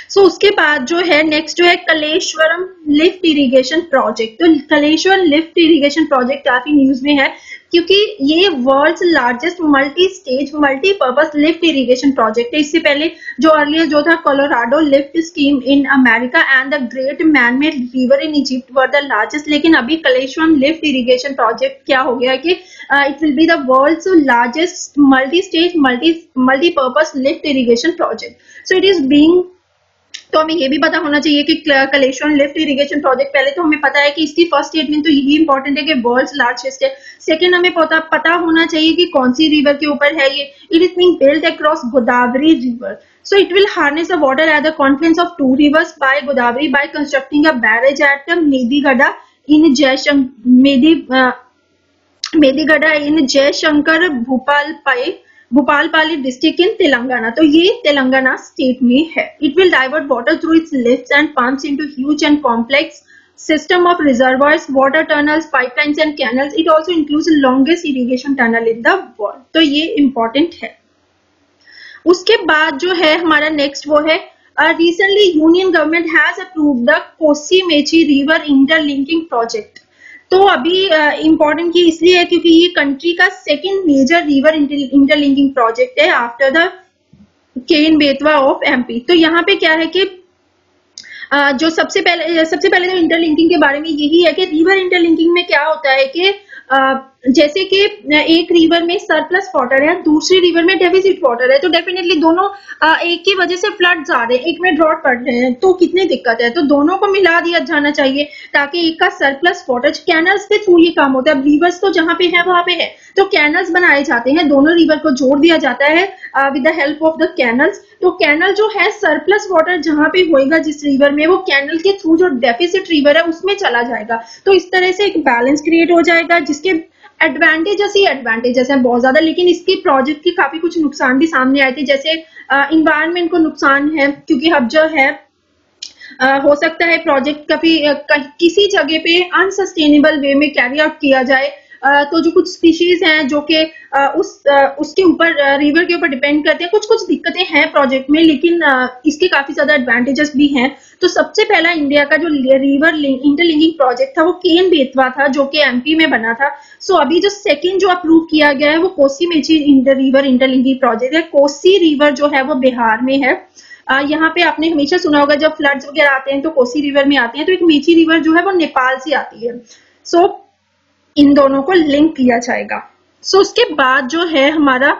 सो so, उसके बाद जो है नेक्स्ट जो है कलेश्वरम लिफ्ट इरिगेशन प्रोजेक्ट तो कलेश्वर लिफ्ट इरिगेशन प्रोजेक्ट काफ़ी न्यूज़ में है। क्योंकि ये world largest multi stage multipurpose lift irrigation project है। इससे पहले जो अर्लियर जो था Colorado lift scheme in America and the Great Man Made River in Egypt were the largest लेकिन अभी कलेश्वरम लिफ्ट इरिगेशन प्रोजेक्ट क्या हो गया कि it will be the world largest multi stage multi multipurpose lift irrigation project so it is being तो हमें ये भी पता होना चाहिए कि कलेक्शन लिफ्ट इरिगेशन प्रोजेक्ट पहले तो हमें पता है कि इसकी फ़र्स्ट स्टेटमेंट तो यही इंपॉर्टेंट है कि वर्ल्ड लार्जेस्ट है। सेकेंड हमें पता, पता होना चाहिए कि कौन सी रिवर के ऊपर है ये। It is been build across Godavari river so it will harness a water at the confluence of two rivers by Godavari by constructing a barrage at Medigadda in Jayashankar Medi Medigadda in Jayashankar Bhupal pai pai Bhupalpally district in Telangana तो ये Telangana state में है। It will divert water through its lift and pumps into huge and complex reservoirs, water tunnels, pipelines and canals. It also includes the longest irrigation tunnel in the world. तो ये important है। उसके बाद जो है हमारा नेक्स्ट वो है। Recently union government has approve the Kosi Mechi river interlinking project तो अभी इम्पोर्टेंट ये इसलिए है क्योंकि ये कंट्री का second major river interlinking project है after the Ken Betwa of MP तो यहाँ पे क्या है कि जो सबसे पहले सबसे पहले तो इंटरलिंकिंग के बारे में यही है कि रिवर इंटरलिंकिंग में क्या होता है कि जैसे कि एक रिवर में सरप्लस वाटर है, दूसरी रिवर में डेफिसिट वाटर है तो डेफिनेटली दोनों एक की वजह से फ्लड आ रहे हैं, एक में ड्रॉट पड़ रहे हैं तो कितनी दिक्कत है? तो दोनों को मिला दिया जाना चाहिए, ताकि एक का सरप्लस वाटर कैनल्स के थ्रू ये काम होता है, अब रिवर्स तो जहाँ पे है, वहाँ पे है तो कैनल्स बनाए जाते हैं, दोनों रिवर को जोड़ दिया जाता है with the help of the canals तो कैनल जो है सरप्लस वाटर जहाँ पे होएगा जिस रिवर में वो कैनल के थ्रू जो डेफिसिट रिवर है उसमें चला जाएगा। तो इस तरह से एक बैलेंस क्रिएट हो जाएगा जिसके एडवांटेजेस ही एडवांटेजेस हैं बहुत ज़्यादा लेकिन इसके प्रोजेक्ट के काफ़ी कुछ नुकसान भी सामने आए थे। जैसे इन्वायरमेंट को नुकसान है क्योंकि अब जो है Uh, हो सकता है प्रोजेक्ट कभी किसी जगह पे अनसस्टेनेबल वे में कैरी आउट किया जाए। तो जो कुछ स्पीशीज हैं जो कि उस उसके ऊपर रिवर के ऊपर डिपेंड करते हैं कुछ कुछ दिक्कतें हैं प्रोजेक्ट में लेकिन इसके काफ़ी ज़्यादा एडवांटेजेस भी हैं। तो सबसे पहला इंडिया का जो रिवर इंटरलिंकिंग प्रोजेक्ट था वो केन बेतवा था जो कि एमपी में बना था। सो अभी जो सेकेंड जो अप्रूव किया गया है वो Kosi Mechi inter river interlinking project है। कोसी रिवर जो है वो बिहार में है। यहाँ पे आपने हमेशा सुना होगा जब फ्लड्स वगैरह आते हैं तो कोसी रिवर में आते हैं तो एक मेची रिवर जो है वो नेपाल से आती है। सो so, इन दोनों को लिंक किया जाएगा। सो so, उसके बाद जो है हमारा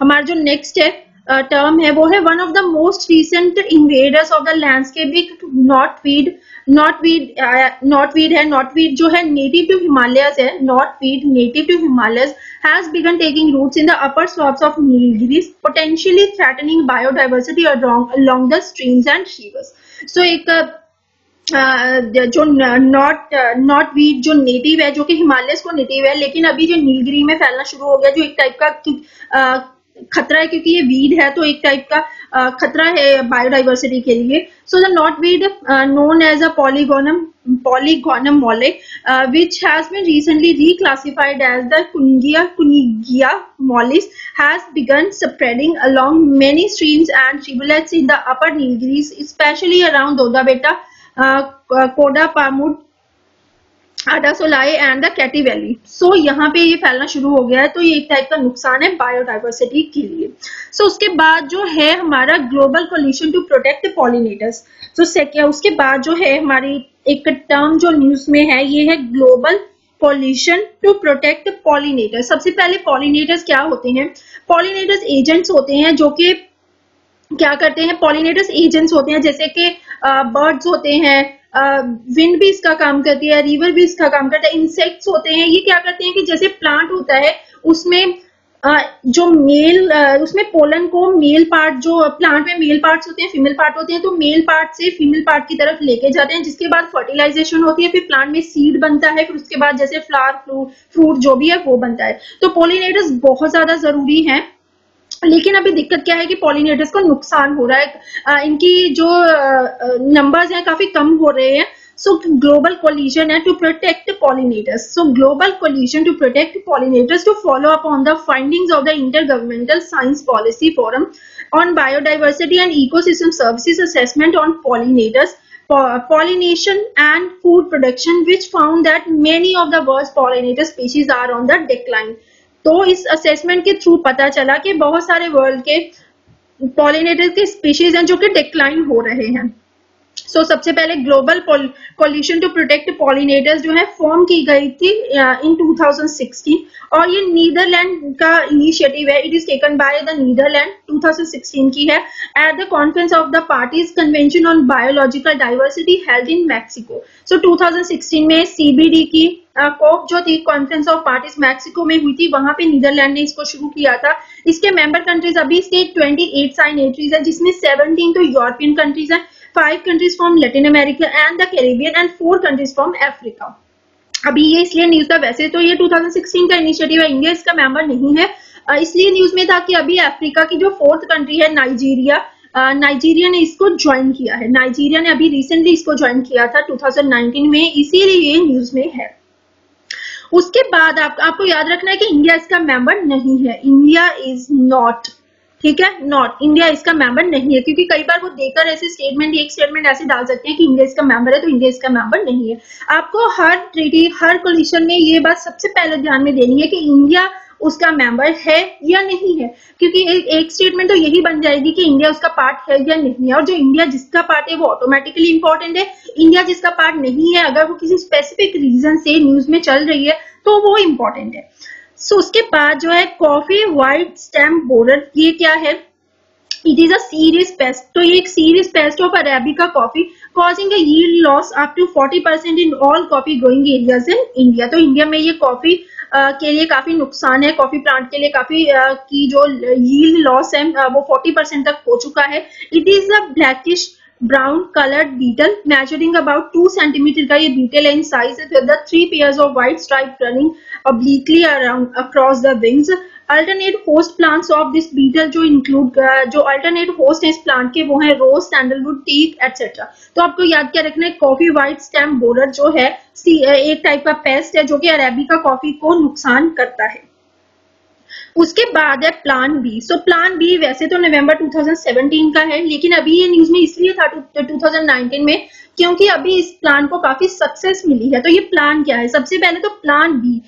हमारा जो नेक्स्ट है टर्म है वो है one of the most recent invaders of the landscaping knotweed knotweed knotweed है नॉट वीड जो है नेटिव टू हिमालय है knotweed native to Himalayas has begin taking roots in the upper slopes of Nilgiris potentially threatening biodiversity along the streams and rivers so एक जो not not wheat जो native है, जो कि हिमालय को नेटिव है, लेकिन अभी जो नीलगिरी में फैलना शुरू हो गया, जो एक टाइप का खतरा है, क्योंकि ये वीड है तो एक टाइप का खतरा है बायोडाइवर्सिटी के लिए। So the knotweed known as a polygonum polygonum molle which has been recently reclassified as the koenigia koenigia mollis has begin spreading along many streams and tributaries in the upper Nilgiris especially around Doda uh, Koda Pamud Adasolai and the Ketti valley so यहाँ पे ये फैलना शुरू हो गया है तो ये एक टाइप का नुकसान है बायोडाइवर्सिटी के लिए. सो so, उसके बाद जो है हमारा global coalition to protect pollinators so उसके बाद जो है हमारी एक टर्म जो न्यूज़ में है ये है global coalition to protect pollinators सबसे पहले पॉलिनेटर्स क्या होते हैं? पॉलिनेटर्स एजेंट्स होते हैं जो कि क्या करते हैं पॉलिनेटर्स एजेंट्स होते हैं, जैसे कि बर्ड्स होते हैं विंड भी इसका काम करती है रिवर भी इसका काम करता है इंसेक्ट्स होते हैं, ये क्या करते हैं कि जैसे प्लांट होता है, उसमें जो मेल उसमें पोलन को मेल पार्ट जो प्लांट में मेल पार्ट्स होते हैं फीमेल पार्ट होते हैं तो मेल पार्ट से फीमेल पार्ट की तरफ़ लेके जाते हैं, जिसके बाद फर्टिलाइजेशन होती है, फिर प्लांट में सीड बनता है, फिर उसके बाद जैसे फ्लावर फ्रूट जो भी है, वो बनता है। तो पोलिनेटर्स बहुत ज़्यादा ज़रूरी है। लेकिन अभी दिक्कत क्या है कि पॉलिनेटर्स को नुकसान हो रहा है। इनकी जो नंबर्स हैं काफ़ी कम हो रहे हैं। सो ग्लोबल कोलिजन है to protect pollinators so global coalition to protect pollinators to follow up on the findings of the intergovernmental science policy forum on biodiversity and ecosystem services assessment on pollinators pollination and food production which found that many of the world pollinator species are on the decline तो इस assessment के through पता चला कि बहुत सारे world के pollinator के स्पीशीज हैं जो कि डिक्लाइन हो रहे हैं। सो so, सबसे पहले global coalition to protect pollinators जो है फॉर्म की गई थी इन 2016 और ये नीदरलैंड का इनिशिएटिव है। It is taken by the Netherlands 2016 की है। At the conference of the parties convention on biological diversity held in Mexico so 2016 में सीबीडी की कोप uh, जो थी कॉन्फ्रेंस ऑफ़ पार्टीज़ मैक्सिको में हुई थी वहाँ पे नीदरलैंड ने इसको शुरू किया था। इसके मेंबर कंट्रीज़ अभी इसके 28 साइनेटरीज है जिसमें 17 तो यूरोपियन कंट्रीज़ है। Five countries from Latin America and the Caribbean and four countries from Africa अभी ये इसलिए न्यूज़ था वैसे तो ये 2016 का इनिशिएटिव है इंडिया इसका मेंबर नहीं है। इसलिए न्यूज़ में था कि अभी अफ्रीका की जो फोर्थ कंट्री है नाइजीरिया नाइजीरिया ने इसको ज्वाइन किया है। नाइजीरिया ने अभी रिसेंटली इसको ज्वाइन किया था 2019 में इसीलिए ये न्यूज़ में है। उसके बाद आप, आपको याद रखना है कि इंडिया इसका मेंबर नहीं है। इंडिया इज़ नॉट ठीक है? नॉट इंडिया इसका मेंबर नहीं है क्योंकि कई बार वो देकर ऐसे स्टेटमेंट एक स्टेटमेंट ऐसे डाल सकते हैं कि इंडिया इसका मेंबर है तो इंडिया इसका मेंबर नहीं है। आपको हर ट्रीटी हर कोलिशन में ये बात सबसे पहले ध्यान में देनी है कि इंडिया उसका मेंबर है या नहीं है। क्योंकि एक, एक स्टेटमेंट तो यही बन जाएगी कि इंडिया उसका पार्ट है या नहीं है। और जो इंडिया जिसका पार्ट है वो ऑटोमेटिकली इंपॉर्टेंट है। इंडिया जिसका पार्ट नहीं है अगर वो किसी स्पेसिफिक रीजन से न्यूज़ में चल रही है तो वो इंपॉर्टेंट है। सो so, उसके बाद जो है कॉफ़ी व्हाइट स्टैम्प बोर्डर ये क्या है? It is a serious pest तो ये एक serious pest of arabica coffee causing loss up to 40 percent in all coffee growing areas in India तो इंडिया में ये कॉफ़ी के लिए काफ़ी नुकसान है कॉफ़ी प्लांट के लिए काफ़ी uh, की जो यील्ड लॉस है वो 40 परसेंट तक हो चुका है। It is a blackish brown coloured beetle measuring about two centimetre का ये बीटल है in size three pairs of white stripe running obliquely around, across the wings. Alternate host plants of this beetle जो include जो alternate host है इस plant के, वो है रोज सैंडलवुड टीक एटसेट्रा तो आपको याद क्या रखना है? कॉफ़ी व्हाइट स्टेम बोरर जो है एक टाइप का पेस्ट है जो कि अरेबिका कॉफ़ी को नुकसान करता है। उसके बाद है plan B so plan B वैसे तो नवंबर 2017 का है, लेकिन अभी ये न्यूज़ में इसलिए था 2019 में क्योंकि अभी इस प्लान को काफ़ी सक्सेस मिली है। तो ये प्लान क्या है? सबसे पहले तो प्लान बी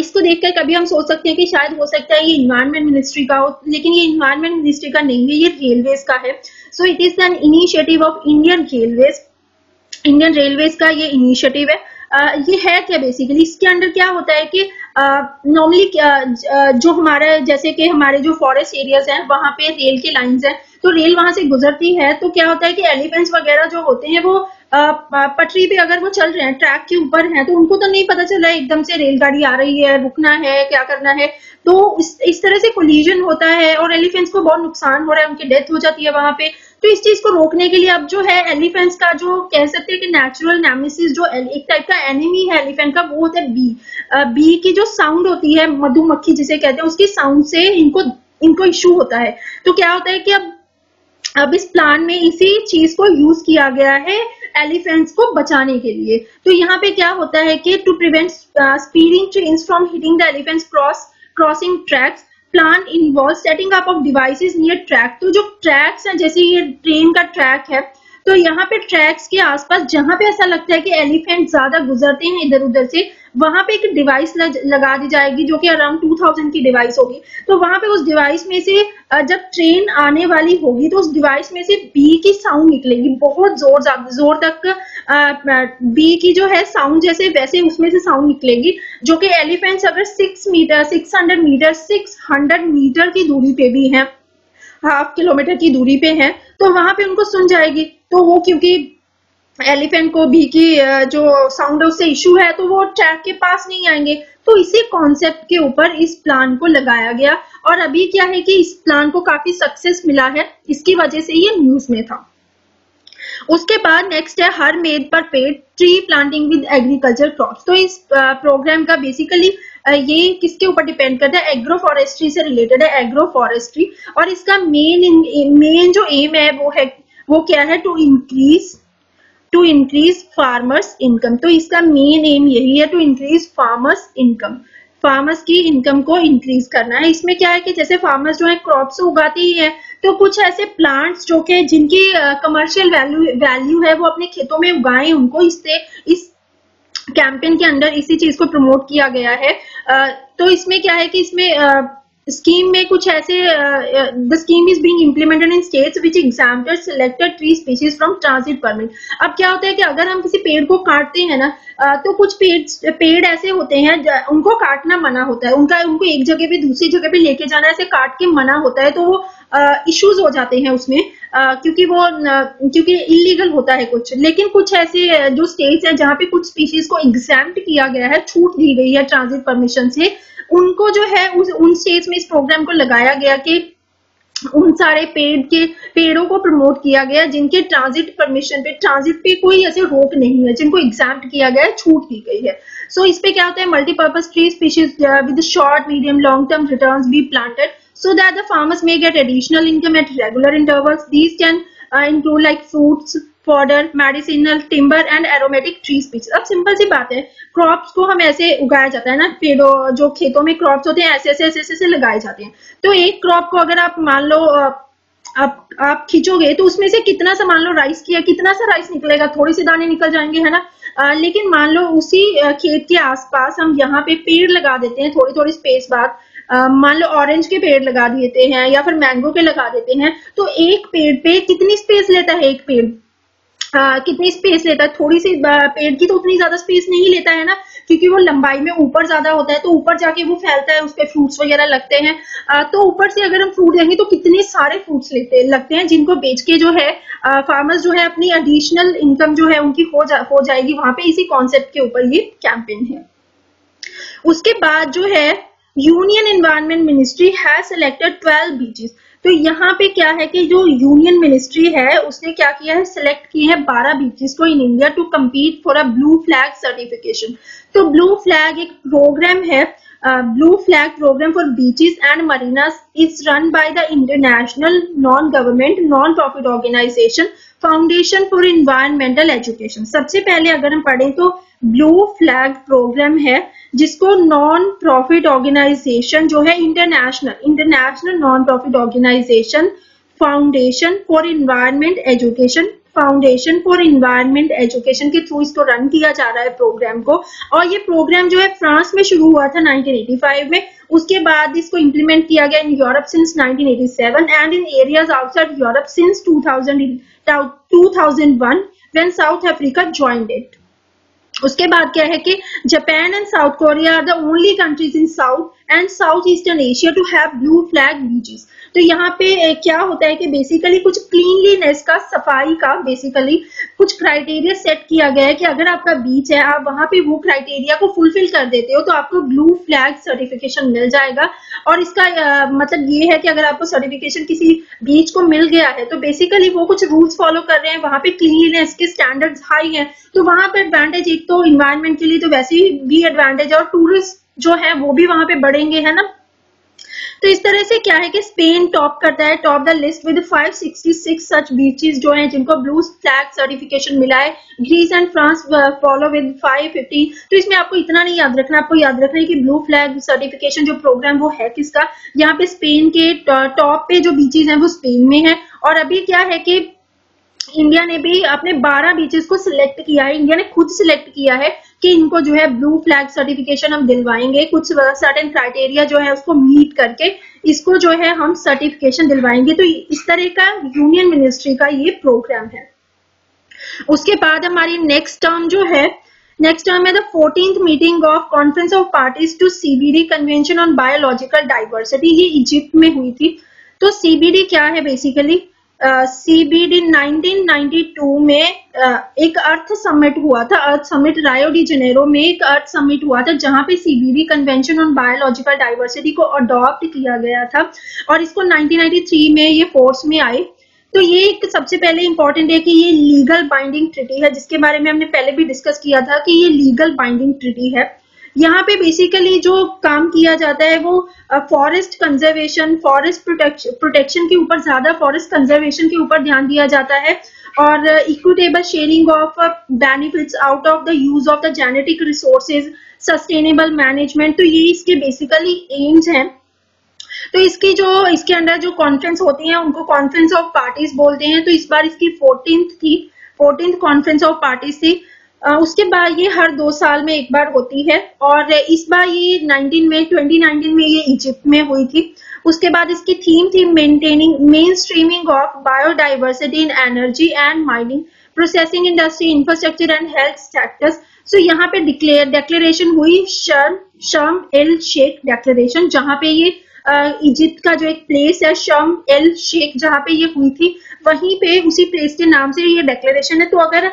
इसको देखकर कभी हम सोच सकते हैं कि शायद हो सकता है ये इन्वायरमेंट मिनिस्ट्री का हो, लेकिन ये इन्वायरमेंट मिनिस्ट्री का नहीं है, ये रेलवेज का है। So it is an initiative of Indian Railways Indian Railways का ये इनिशिएटिव है। ये है क्या बेसिकली इसके अंडर क्या होता है कि नॉर्मली जो हमारा, जैसे कि हमारे जो फॉरेस्ट एरियाज़ हैं, वहाँ पे रेल के लाइंस हैं तो रेल वहाँ से गुजरती है तो क्या होता है कि एलिफेंट्स वगैरह जो होते हैं, वो पटरी पे अगर वो चल रहे हैं ट्रैक के ऊपर हैं तो उनको तो नहीं पता चल एकदम से रेलगाड़ी आ रही है रुकना है क्या करना है? तो इस, इस तरह से कोलिजन होता है और एलिफेंट्स को बहुत नुकसान हो रहा है उनकी डेथ हो जाती है वहाँ पे। तो इस चीज़ को रोकने के लिए अब जो है एलिफेंट्स का जो कह सकते हैं कि नेचुरल नेमिसिस जो एक टाइप का एनिमी है एलिफेंट का वो होता है बी बी की जो साउंड होती है मधुमक्खी जिसे कहते हैं उसकी साउंड से इनको इनको इश्यू होता है। तो क्या होता है कि अब अब इस प्लान में इसी चीज़ को यूज़ किया गया है एलिफेंट्स को बचाने के लिए। तो यहाँ पे क्या होता है कि to prevent speeding train from hitting the elephants cross crossing tracks plan involve setting up of devices near track तो जो ट्रैक्स हैं, जैसे ये ट्रेन का ट्रैक है तो यहाँ पे ट्रैक्स के आसपास, जहाँ पे ऐसा लगता है कि एलिफेंट ज़्यादा गुजरते हैं इधर उधर से, वहाँ पे एक डिवाइस लगा दी जाएगी जो कि अराउंड 2000 की डिवाइस होगी। तो वहाँ पे उस डिवाइस में से जब ट्रेन आने वाली होगी तो उस डिवाइस में से बी की साउंड निकलेगी, बहुत ज़ोर ज़ोर तक बी की जो है साउंड जैसे वैसे उसमें से साउंड निकलेगी, जो कि एलिफेंट्स अगर six metre six hundred metre six hundred metre की दूरी पे भी है हाफ़ किलोमीटर की दूरी पे है तो वहाँ पे उनको सुन जाएगी। तो वो क्योंकि एलिफेंट को भी की जो साउंड उससे इशू है तो वो ट्रैक के पास नहीं आएँगे। तो इसी कॉन्सेप्ट के ऊपर इस प्लान को लगाया गया। और अभी क्या है कि इस प्लान को काफ़ी सक्सेस मिला है। इसकी वजह से ये न्यूज़ में था। उसके बाद नेक्स्ट है, Har Medh Par Ped tree planting with agriculture crop तो इस प्रोग्राम का बेसिकली ये किसके ऊपर डिपेंड करता है? एग्रो फॉरेस्ट्री से रिलेटेड है एग्रो फॉरेस्ट्री और इसका मेन मेन जो एम है, वो है वो क्या है? To increase to increase farmers income तो इसका मेन एम यही है to increase farmers income farmers की इनकम को इंक्रीज करना है। इसमें क्या है कि जैसे फार्मर्स जो है क्रॉप्स उगाते ही है तो कुछ ऐसे प्लांट्स जो कि जिनकी कमर्शियल वैल्यू वैल्यू है वो अपने खेतों में उगाएँ उनको। इससे इस कैंपेन के अंदर इसी चीज़ को प्रमोट किया गया है। uh, तो इसमें क्या है कि इसमें स्कीम में कुछ ऐसे the scheme is being implemented in states which exempted selected tree species from transit permit अब क्या होता है कि अगर हम किसी पेड़ को काटते हैं ना तो कुछ पेड़ पेड़ ऐसे होते हैं उनको काटना मना होता है। उनका उनको एक जगह पे दूसरी जगह पे लेके जाना ऐसे काट के मना होता है तो वो इश्यूज़ हो जाते हैं उसमें uh, क्योंकि वो क्योंकि इलीगल होता है कुछ। लेकिन कुछ ऐसे जो स्टेट्स हैं जहाँ पे कुछ स्पीशीज को एग्ज़ाम किया गया है छूट दी गई है ट्रांजिट परमिशन से उनको जो है उस उन स्टेट्स में इस प्रोग्राम को लगाया गया कि उन सारे पेड़ के पेड़ों को प्रमोट किया गया जिनके ट्रांजिट परमिशन पे ट्रांजिट पे कोई ऐसे रोक नहीं है जिनको एग्ज़ाम किया गया छूट दी गई है सो so, इस पे क्या होता है multipurpose tree species with short medium long term return be planted that the farmers may get additional income at regular intervals. These can uh, include like fruits, fodder medicinal timber and aromatic tree species अब simple सी बात है crops को हम ऐसे उगाया जाता है ना पेड़ों जो खेतों में क्रॉप्स होते हैं ऐसे ऐसे ऐसे ऐसे लगाए जाते हैं। तो एक क्रॉप को अगर आप मान लो आप आप खींचोगे तो उसमें से कितना सा मान लो राइस किया कितना सा राइस निकलेगा? थोड़ी से दाने निकल जाएँगे है ना? आ, लेकिन मान लो उसी खेत के आसपास हम यहाँ पे पेड़ लगा देते हैं थोड़ी थोड़ी स्पेस बाद मान लो ऑरेंज के पेड़ लगा देते हैं या फिर मैंगो के लगा देते हैं तो एक पेड़ पे कितनी स्पेस लेता है एक पेड़? आ, कितनी स्पेस लेता है? थोड़ी सी पेड़ की तो उतनी ज़्यादा स्पेस नहीं लेता है ना? क्योंकि वो लंबाई में ऊपर ज़्यादा होता है तो ऊपर जाके वो फैलता है उस पर फ्रूट्स वगैरह लगते हैं। आ, तो ऊपर से अगर हम फ्रूट देंगे तो कितने सारे फ्रूट्स लेते लगते हैं जिनको बेच के जो है फार्मर्स जो है अपनी एडिशनल इनकम जो है उनकी हो जा हो जाएगी वहाँ पे। इसी कॉन्सेप्ट के ऊपर ये कैंपेन है। उसके बाद जो है union environment ministry has selected twelve beaches तो यहाँ पे क्या है कि जो यूनियन मिनिस्ट्री है, उसने क्या किया है? सिलेक्ट किए हैं बारह बीचेस को in India to compete for a blue flag certification तो ब्लू फ्लैग एक प्रोग्राम है blue flag programme for beaches and and is run by the international non government non profit organisation foundation for environmental education सबसे पहले अगर हम पढ़ें तो blue flag programme है जिसको नॉन प्रॉफिट ऑर्गेनाइजेशन जो है international international non profit organisation foundation for environment education foundation for environment education के थ्रू इसको रन किया जा रहा है प्रोग्राम को। और ये प्रोग्राम जो है फ्रांस में शुरू हुआ था 1985 में। उसके बाद इसको इम्प्लीमेंट किया गया in Europe since 1987 and in areas outside Europe since 2000 2001 when South Africa joined it उसके बाद क्या है कि Japan and South Korea are the only countries in South and South Eastern Asia to have blue flag beaches तो यहाँ पे क्या होता है कि बेसिकली कुछ क्लीनलीनेस का, सफ़ाई का बेसिकली कुछ क्राइटेरिया सेट किया गया है कि अगर आपका बीच है, आप वहाँ पे वो क्राइटेरिया को फुलफिल कर देते हो तो आपको ब्लू फ्लैग सर्टिफिकेशन मिल जाएगा। और इसका मतलब ये है कि अगर आपको सर्टिफिकेशन किसी बीच को मिल गया है तो बेसिकली वो कुछ रूल्स फॉलो कर रहे हैं, वहाँ पे क्लीनलीनेस के स्टैंडर्ड्स हाई है तो वहाँ पर एडवांटेज एक तो इन्वायरमेंट के लिए तो वैसे भी एडवांटेज है, और टूरिस्ट जो है वो भी वहाँ पे बढ़ेंगे, है ना? तो इस तरह से क्या है कि स्पेन टॉप करता है top the list with 566 such beaches जो हैं जिनको ब्लू फ्लैग सर्टिफिकेशन मिला है। Greece and France follow with 550 तो इसमें आपको इतना नहीं याद रखना, आपको याद रखना है कि ब्लू फ्लैग सर्टिफिकेशन जो प्रोग्राम वो है किसका? यहाँ पे स्पेन के टॉप पे जो बीचेज है वो स्पेन में है। और अभी क्या है कि इंडिया ने भी अपने 12 बीचेस को सिलेक्ट किया है। इंडिया ने खुद सिलेक्ट किया है कि इनको जो है ब्लू फ्लैग सर्टिफिकेशन हम दिलवाएँगे। कुछ सर्टेन क्राइटेरिया जो है उसको मीट करके इसको जो है हम सर्टिफिकेशन दिलवाएँगे। तो इस तरह का यूनियन मिनिस्ट्री का ये प्रोग्राम है। उसके बाद हमारी नेक्स्ट टर्म जो है नेक्स्ट टर्म है the fourteenth meeting of conference of parties to CBD convention on biological diversity ये इजिप्ट में हुई थी। तो सीबीडी क्या है बेसिकली सीबीडी 1992 में एक अर्थ समिट हुआ था, earth summit Rio de Janeiro में एक अर्थ समिट हुआ था, जहाँ पे CBD convention on biological diversity को अडॉप्ट किया गया था, और इसको 1993 में ये फोर्स में आए। तो ये एक सबसे पहले इंपॉर्टेंट है कि ये लीगल बाइंडिंग ट्रिटी है, जिसके बारे में हमने पहले भी डिस्कस किया था कि ये लीगल बाइंडिंग ट्रिटी है। यहाँ पे बेसिकली जो काम किया जाता है वो forest conservation forest protection protection के ऊपर ज़्यादा फॉरेस्ट कंजर्वेशन के ऊपर ध्यान दिया जाता है और equitable sharing of benefits out of the use of the genetic resources sustainable management तो ये इसके बेसिकली एम्स हैं। तो इसकी जो, इसके अंडर जो कॉन्फ्रेंस होती है, उनको कॉन्फ्रेंस ऑफ़ पार्टीज़ बोलते हैं। तो इस बार इसकी फोर्टींथ थी। फोर्टींथ कॉन्फ्रेंस ऑफ़ पार्टीज़ थी। उसके बाद ये हर दो साल में एक बार होती है और इस बार ये 19 में 2019 में ये इजिप्ट में हुई थी। उसके बाद इसकी थीम थी maintaining main streaming of biodiversity in energy and mining processing industry infrastructure and health sectors so यहाँ पे डिक्लेयर डेक्लेरेशन हुई शर्म शर्म एल शेख डेक्लेरेशन जहाँ पे ये इजिप्ट का जो एक प्लेस है शर्म एल शेख जहाँ पे ये हुई थी, वहीं पे उसी प्लेस के नाम से ये डेक्लेरेशन है। तो अगर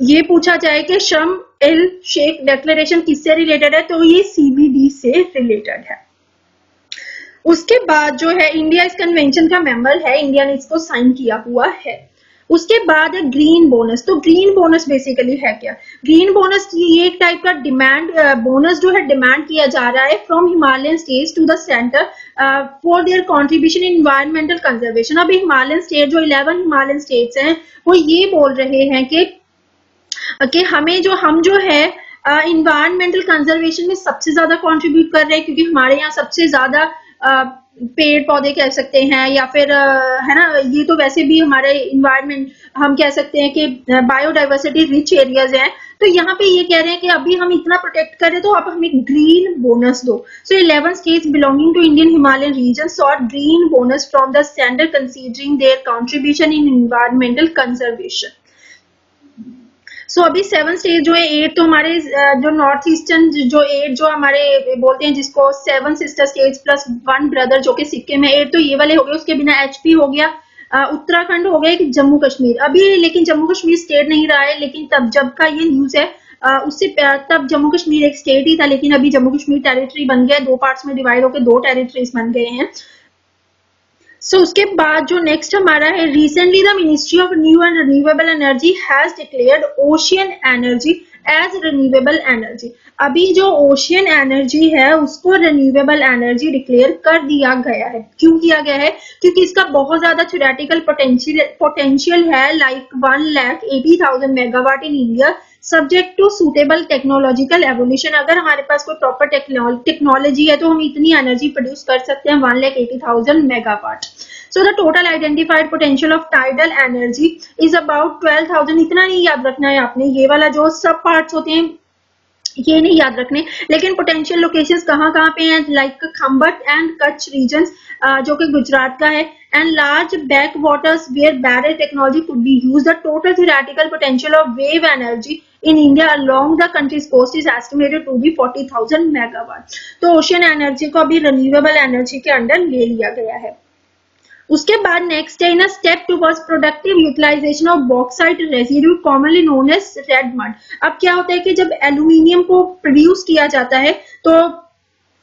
ये पूछा जाए कि शम एल शेख डेक्लेरेशन किससे रिलेटेड है? तो ये सीबीडी से रिलेटेड है। उसके बाद जो है इंडिया इस कन्वेंशन का मेंबर है। इंडिया ने इसको साइन किया हुआ है। उसके बाद है ग्रीन बोनस तो ग्रीन बोनस बेसिकली है क्या? ग्रीन बोनस ये एक टाइप का डिमांड बोनस जो है डिमांड किया जा रहा है from Himalayan state to the centre for their contribution in environmental conservation अभी हिमालयन स्टेट जो 11 हिमालयन स्टेट्स हैं, वो ये बोल रहे हैं कि कि हमें जो हम जो है इन्वायरमेंटल uh, कंजर्वेशन में सबसे ज़्यादा कंट्रीब्यूट कर रहे हैं क्योंकि हमारे यहाँ सबसे ज़्यादा uh, पेड़ पौधे कह सकते हैं या फिर uh, है ना ये तो वैसे भी हमारे इन्वायरमेंट हम कह सकते हैं कि बायोडाइवर्सिटी रिच एरियाज़ हैं। तो यहाँ पे ये कह रहे हैं कि अभी हम इतना प्रोटेक्ट करें तो आप हमें ग्रीन बोनस दो। So eleven states belonging to Indian Himalayan region sought green bonus from the standard considering their contribution in environmental conservation so so, अभी सेवन स्टेट जो है एट तो हमारे जो नॉर्थ ईस्टर्न जो एट जो हमारे बोलते हैं जिसको seven sister state plus one brother जो कि सिक्किम है एट तो ये वाले हो गए उसके बिना एचपी हो गया। उत्तराखंड हो गया जम्मू कश्मीर। अभी लेकिन जम्मू कश्मीर स्टेट नहीं रहा है लेकिन तब जब का ये न्यूज़ है उससे तब जम्मू कश्मीर एक स्टेट ही था लेकिन अभी जम्मू कश्मीर टेरिटरी बन गया दो पार्ट्स में डिवाइड होकर दो टेरिटरीज बन गए हैं। सो उसके बाद जो नेक्स्ट हमारा है recently the ministry of new and renewable energy has declared ocean energy as renewable energy अभी जो ओशियन एनर्जी है, उसको रिन्यूएबल एनर्जी डिक्लेयर कर दिया गया है। क्यों किया गया है? क्योंकि इसका बहुत ज़्यादा थ्योरेटिकल पोटेंशियल पोटेंशियल है like one lakh eighty thousand megawatt in India subject to suitable technological evolution अगर हमारे पास कोई प्रॉपर टेक्नोलॉजी है तो हम इतनी एनर्जी प्रोड्यूस कर सकते हैं one lakh eighty thousand megawatt so the total identified potential of tidal energy is about twelve thousand इतना नहीं याद रखना है आपने, ये वाला जो सब पार्ट्स होते हैं, ये नहीं याद रखने। लेकिन पोटेंशियल लोकेशंस कहाँ कहाँ पे हैं? Like Khambhat and Kutch region जो कि गुजरात का है। And large back waters where barrel technology could be use the total theoretical potential of wave energy India along the country's coast is estimated to be forty thousand megawatt तो ocean energy को अभी renewable energy के under ले लिया गया है। उसके बाद नेक्स्ट है a step towards productive utilisation of bauxite residue commonly known as red mud अब क्या होता है कि जब एल्यूमिनियम को प्रोड्यूस किया जाता है तो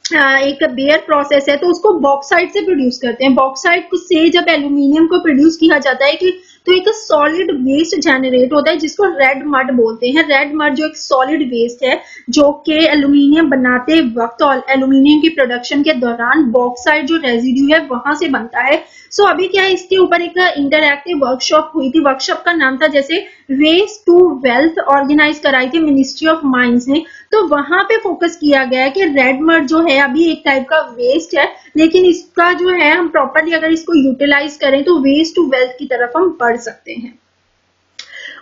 एक बेयर प्रोसेस है तो उसको बॉक्साइट से प्रोड्यूस करते हैं। बॉक्साइट से जब एल्यूमिनियम को प्रोड्यूस किया जाता है कि तो एक सॉलिड वेस्ट जनरेट होता है, जिसको रेड मड बोलते हैं। रेड मड जो एक सॉलिड वेस्ट है, जो कि एल्यूमिनियम बनाते वक्त और एल्यूमिनियम की प्रोडक्शन के दौरान बॉक्साइड जो रेजिड्यू है, वहाँ से बनता है। सो अभी क्या है इसके ऊपर एक इंटरएक्टिव वर्कशॉप हुई थी। वर्कशॉप का नाम था जैसे वेस्ट टू वेल्थ ऑर्गेनाइज कराई थी मिनिस्ट्री ऑफ़ माइंस ने। तो वहाँ पे फोकस किया गया है कि रेड मर्ड जो है, अभी एक टाइप का वेस्ट है, लेकिन इसका जो है, हम प्रॉपरली अगर इसको यूटिलाइज करें तो वेस्ट टू वेल्थ की तरफ़ हम बढ़ सकते हैं।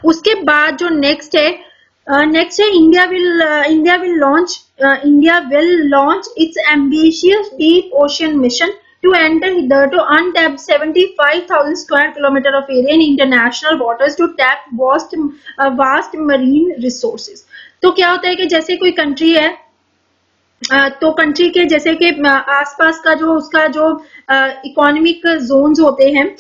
उसके बाद जो नेक्स्ट है नेक्स्ट है India will India will launch India will launch its ambitious deep ocean mission to enter hitherto untapped 75,000 square kilometer of area in international waters to tap vast uh, vast marine resources. तो क्या होता है कि जैसे कोई country है तो country के जैसे कि आसपास का जो उसका जो इकोनॉमिक जोन्स होते हैं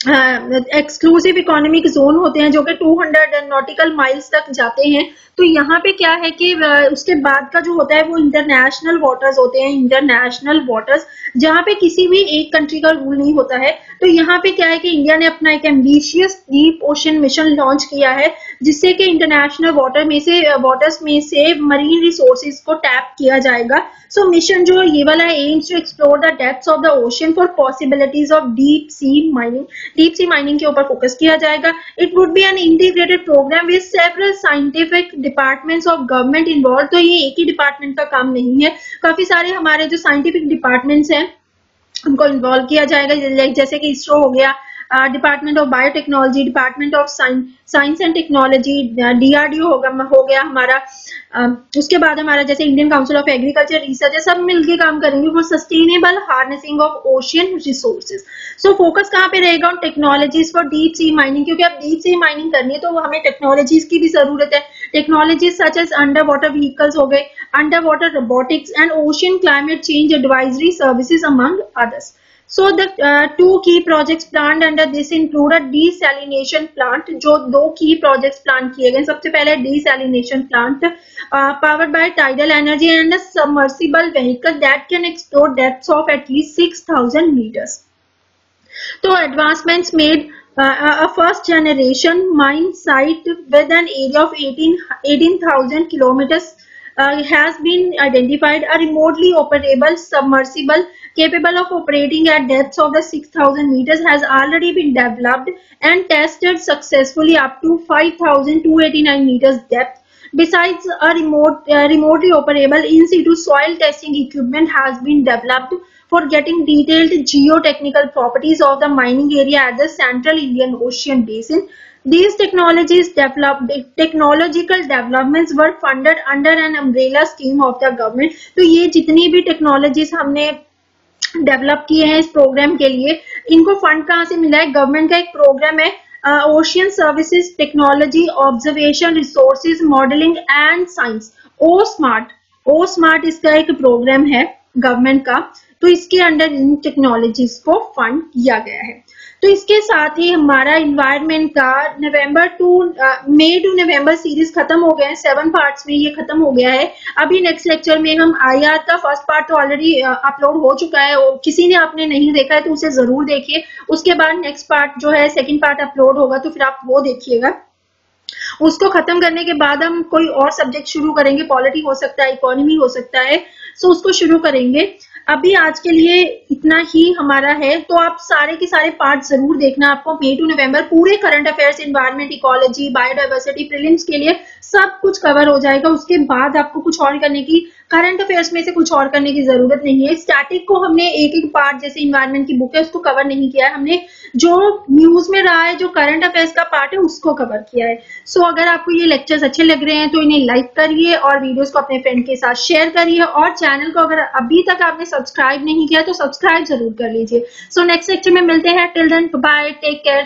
एक्सक्लूसिव इकोनॉमिक जोन होते हैं जो कि 200 नॉटिकल माइल्स तक जाते हैं। तो यहाँ पे क्या है कि उसके बाद का जो होता है वो इंटरनेशनल वाटर्स होते हैं इंटरनेशनल वाटर्स जहाँ पे किसी भी एक कंट्री का रूल नहीं होता है। तो यहाँ पे क्या है कि इंडिया ने अपना एक ambitious deep ocean mission launch किया है। जिससे कि इंटरनेशनल वाटर में से वाटर्स में से मरीन रिसोर्सेज को टैप किया जाएगा। सो so, मिशन जो ये वाला aims to explore the depths of the ocean for possibilities of deep sea mining deep sea mining के ऊपर फोकस किया जाएगा। It would be an integrated programme with several scientific departments of government involve तो ये एक ही department का काम नहीं है। काफ़ी सारे हमारे जो साइंटिफिक डिपार्टमेंट्स हैं उनको इन्वॉल्व किया जाएगा। जैसे कि इसरो हो गया department of biotechnology department of science and technology DRDO होगा हो गया हमारा। Uh, उसके बाद हमारा जैसे Indian Council of Agriculture Research है सब मिलके काम करेंगे for sustainable harnessing of ocean resources so focus कहाँ पे रहेगा on technologies for deep sea mining क्योंकि अब डीप सी माइनिंग करनी है तो हमें टेक्नोलॉजीज़ की भी ज़रूरत है। Technologies such as under water vehicles हो गए under water robotics and ocean climate change advisory services among others So the uh, two key projects planned under this include a desalination plant जो दो key projects plan किए गए सबसे पहले desalination plant uh, powered by tidal energy and a submersible vehicle that can explore depths of at least 6000 meters. So advancements made uh, a first generation mine site with an area of 18 18,000 kilometers uh, has been identified a remotely operable submersible capable of operating at depths of the 6000 meters has already been developed and tested successfully up to 5289 meters depth. Besides, a remote, uh, remotely operable in-situ soil testing equipment has been developed for getting detailed geotechnical properties of the mining area at the central Indian Ocean Basin. These technologies developed, technological developments were funded under an umbrella scheme of the government. तो ये जितनी भी technologies हमने develop किए हैं इस programme के लिए इनको फंड कहाँ से मिला है? गवर्नमेंट का एक प्रोग्राम है ocean services technology observation resources modelling and science O smart O smart इसका एक प्रोग्राम है गवर्नमेंट का। तो इसके अंडर इन टेक्नोलॉजीज़ को फंड किया गया है। तो इसके साथ ही हमारा इन्वायरमेंट का November to May to November series खत्म हो गए हैं। सेवन पार्ट्स में ये खत्म हो गया है। अभी नेक्स्ट लेक्चर में हम आई आर का फ़र्स्ट पार्ट तो ऑलरेडी अपलोड हो चुका है और किसी ने आपने नहीं देखा है तो उसे ज़रूर देखिए। उसके बाद नेक्स्ट पार्ट जो है सेकेंड पार्ट अपलोड होगा तो फिर आप वो देखिएगा। उसको खत्म करने के बाद हम कोई और सब्जेक्ट शुरू करेंगे। पॉलिटी हो सकता है इकोनॉमी हो सकता है। सो उसको शुरू करेंगे। अभी आज के लिए इतना ही हमारा है। तो आप सारे के सारे पार्ट ज़रूर देखना आपको। मे टू नवंबर पूरे current affairs environment ecology biodiversity prelims के लिए सब कुछ कवर हो जाएगा। उसके बाद आपको कुछ और करने की करंट अफेयर्स में से कुछ और करने की ज़रूरत नहीं है। स्टैटिक को हमने एक एक पार्ट जैसे इन्वायरमेंट की बुक है, उसको कवर नहीं किया है। हमने जो न्यूज़ में रहा है जो करंट अफेयर्स का पार्ट है उसको कवर किया है। सो so, अगर आपको ये लेक्चर्स अच्छे लग रहे हैं तो इन्हें लाइक करिए और वीडियोस को अपने फ्रेंड के साथ शेयर करिए और चैनल को अगर अभी तक आपने सब्सक्राइब नहीं किया तो सब्सक्राइब ज़रूर कर लीजिए। सो नेक्स्ट लेक्चर में मिलते हैं। Till then bye take care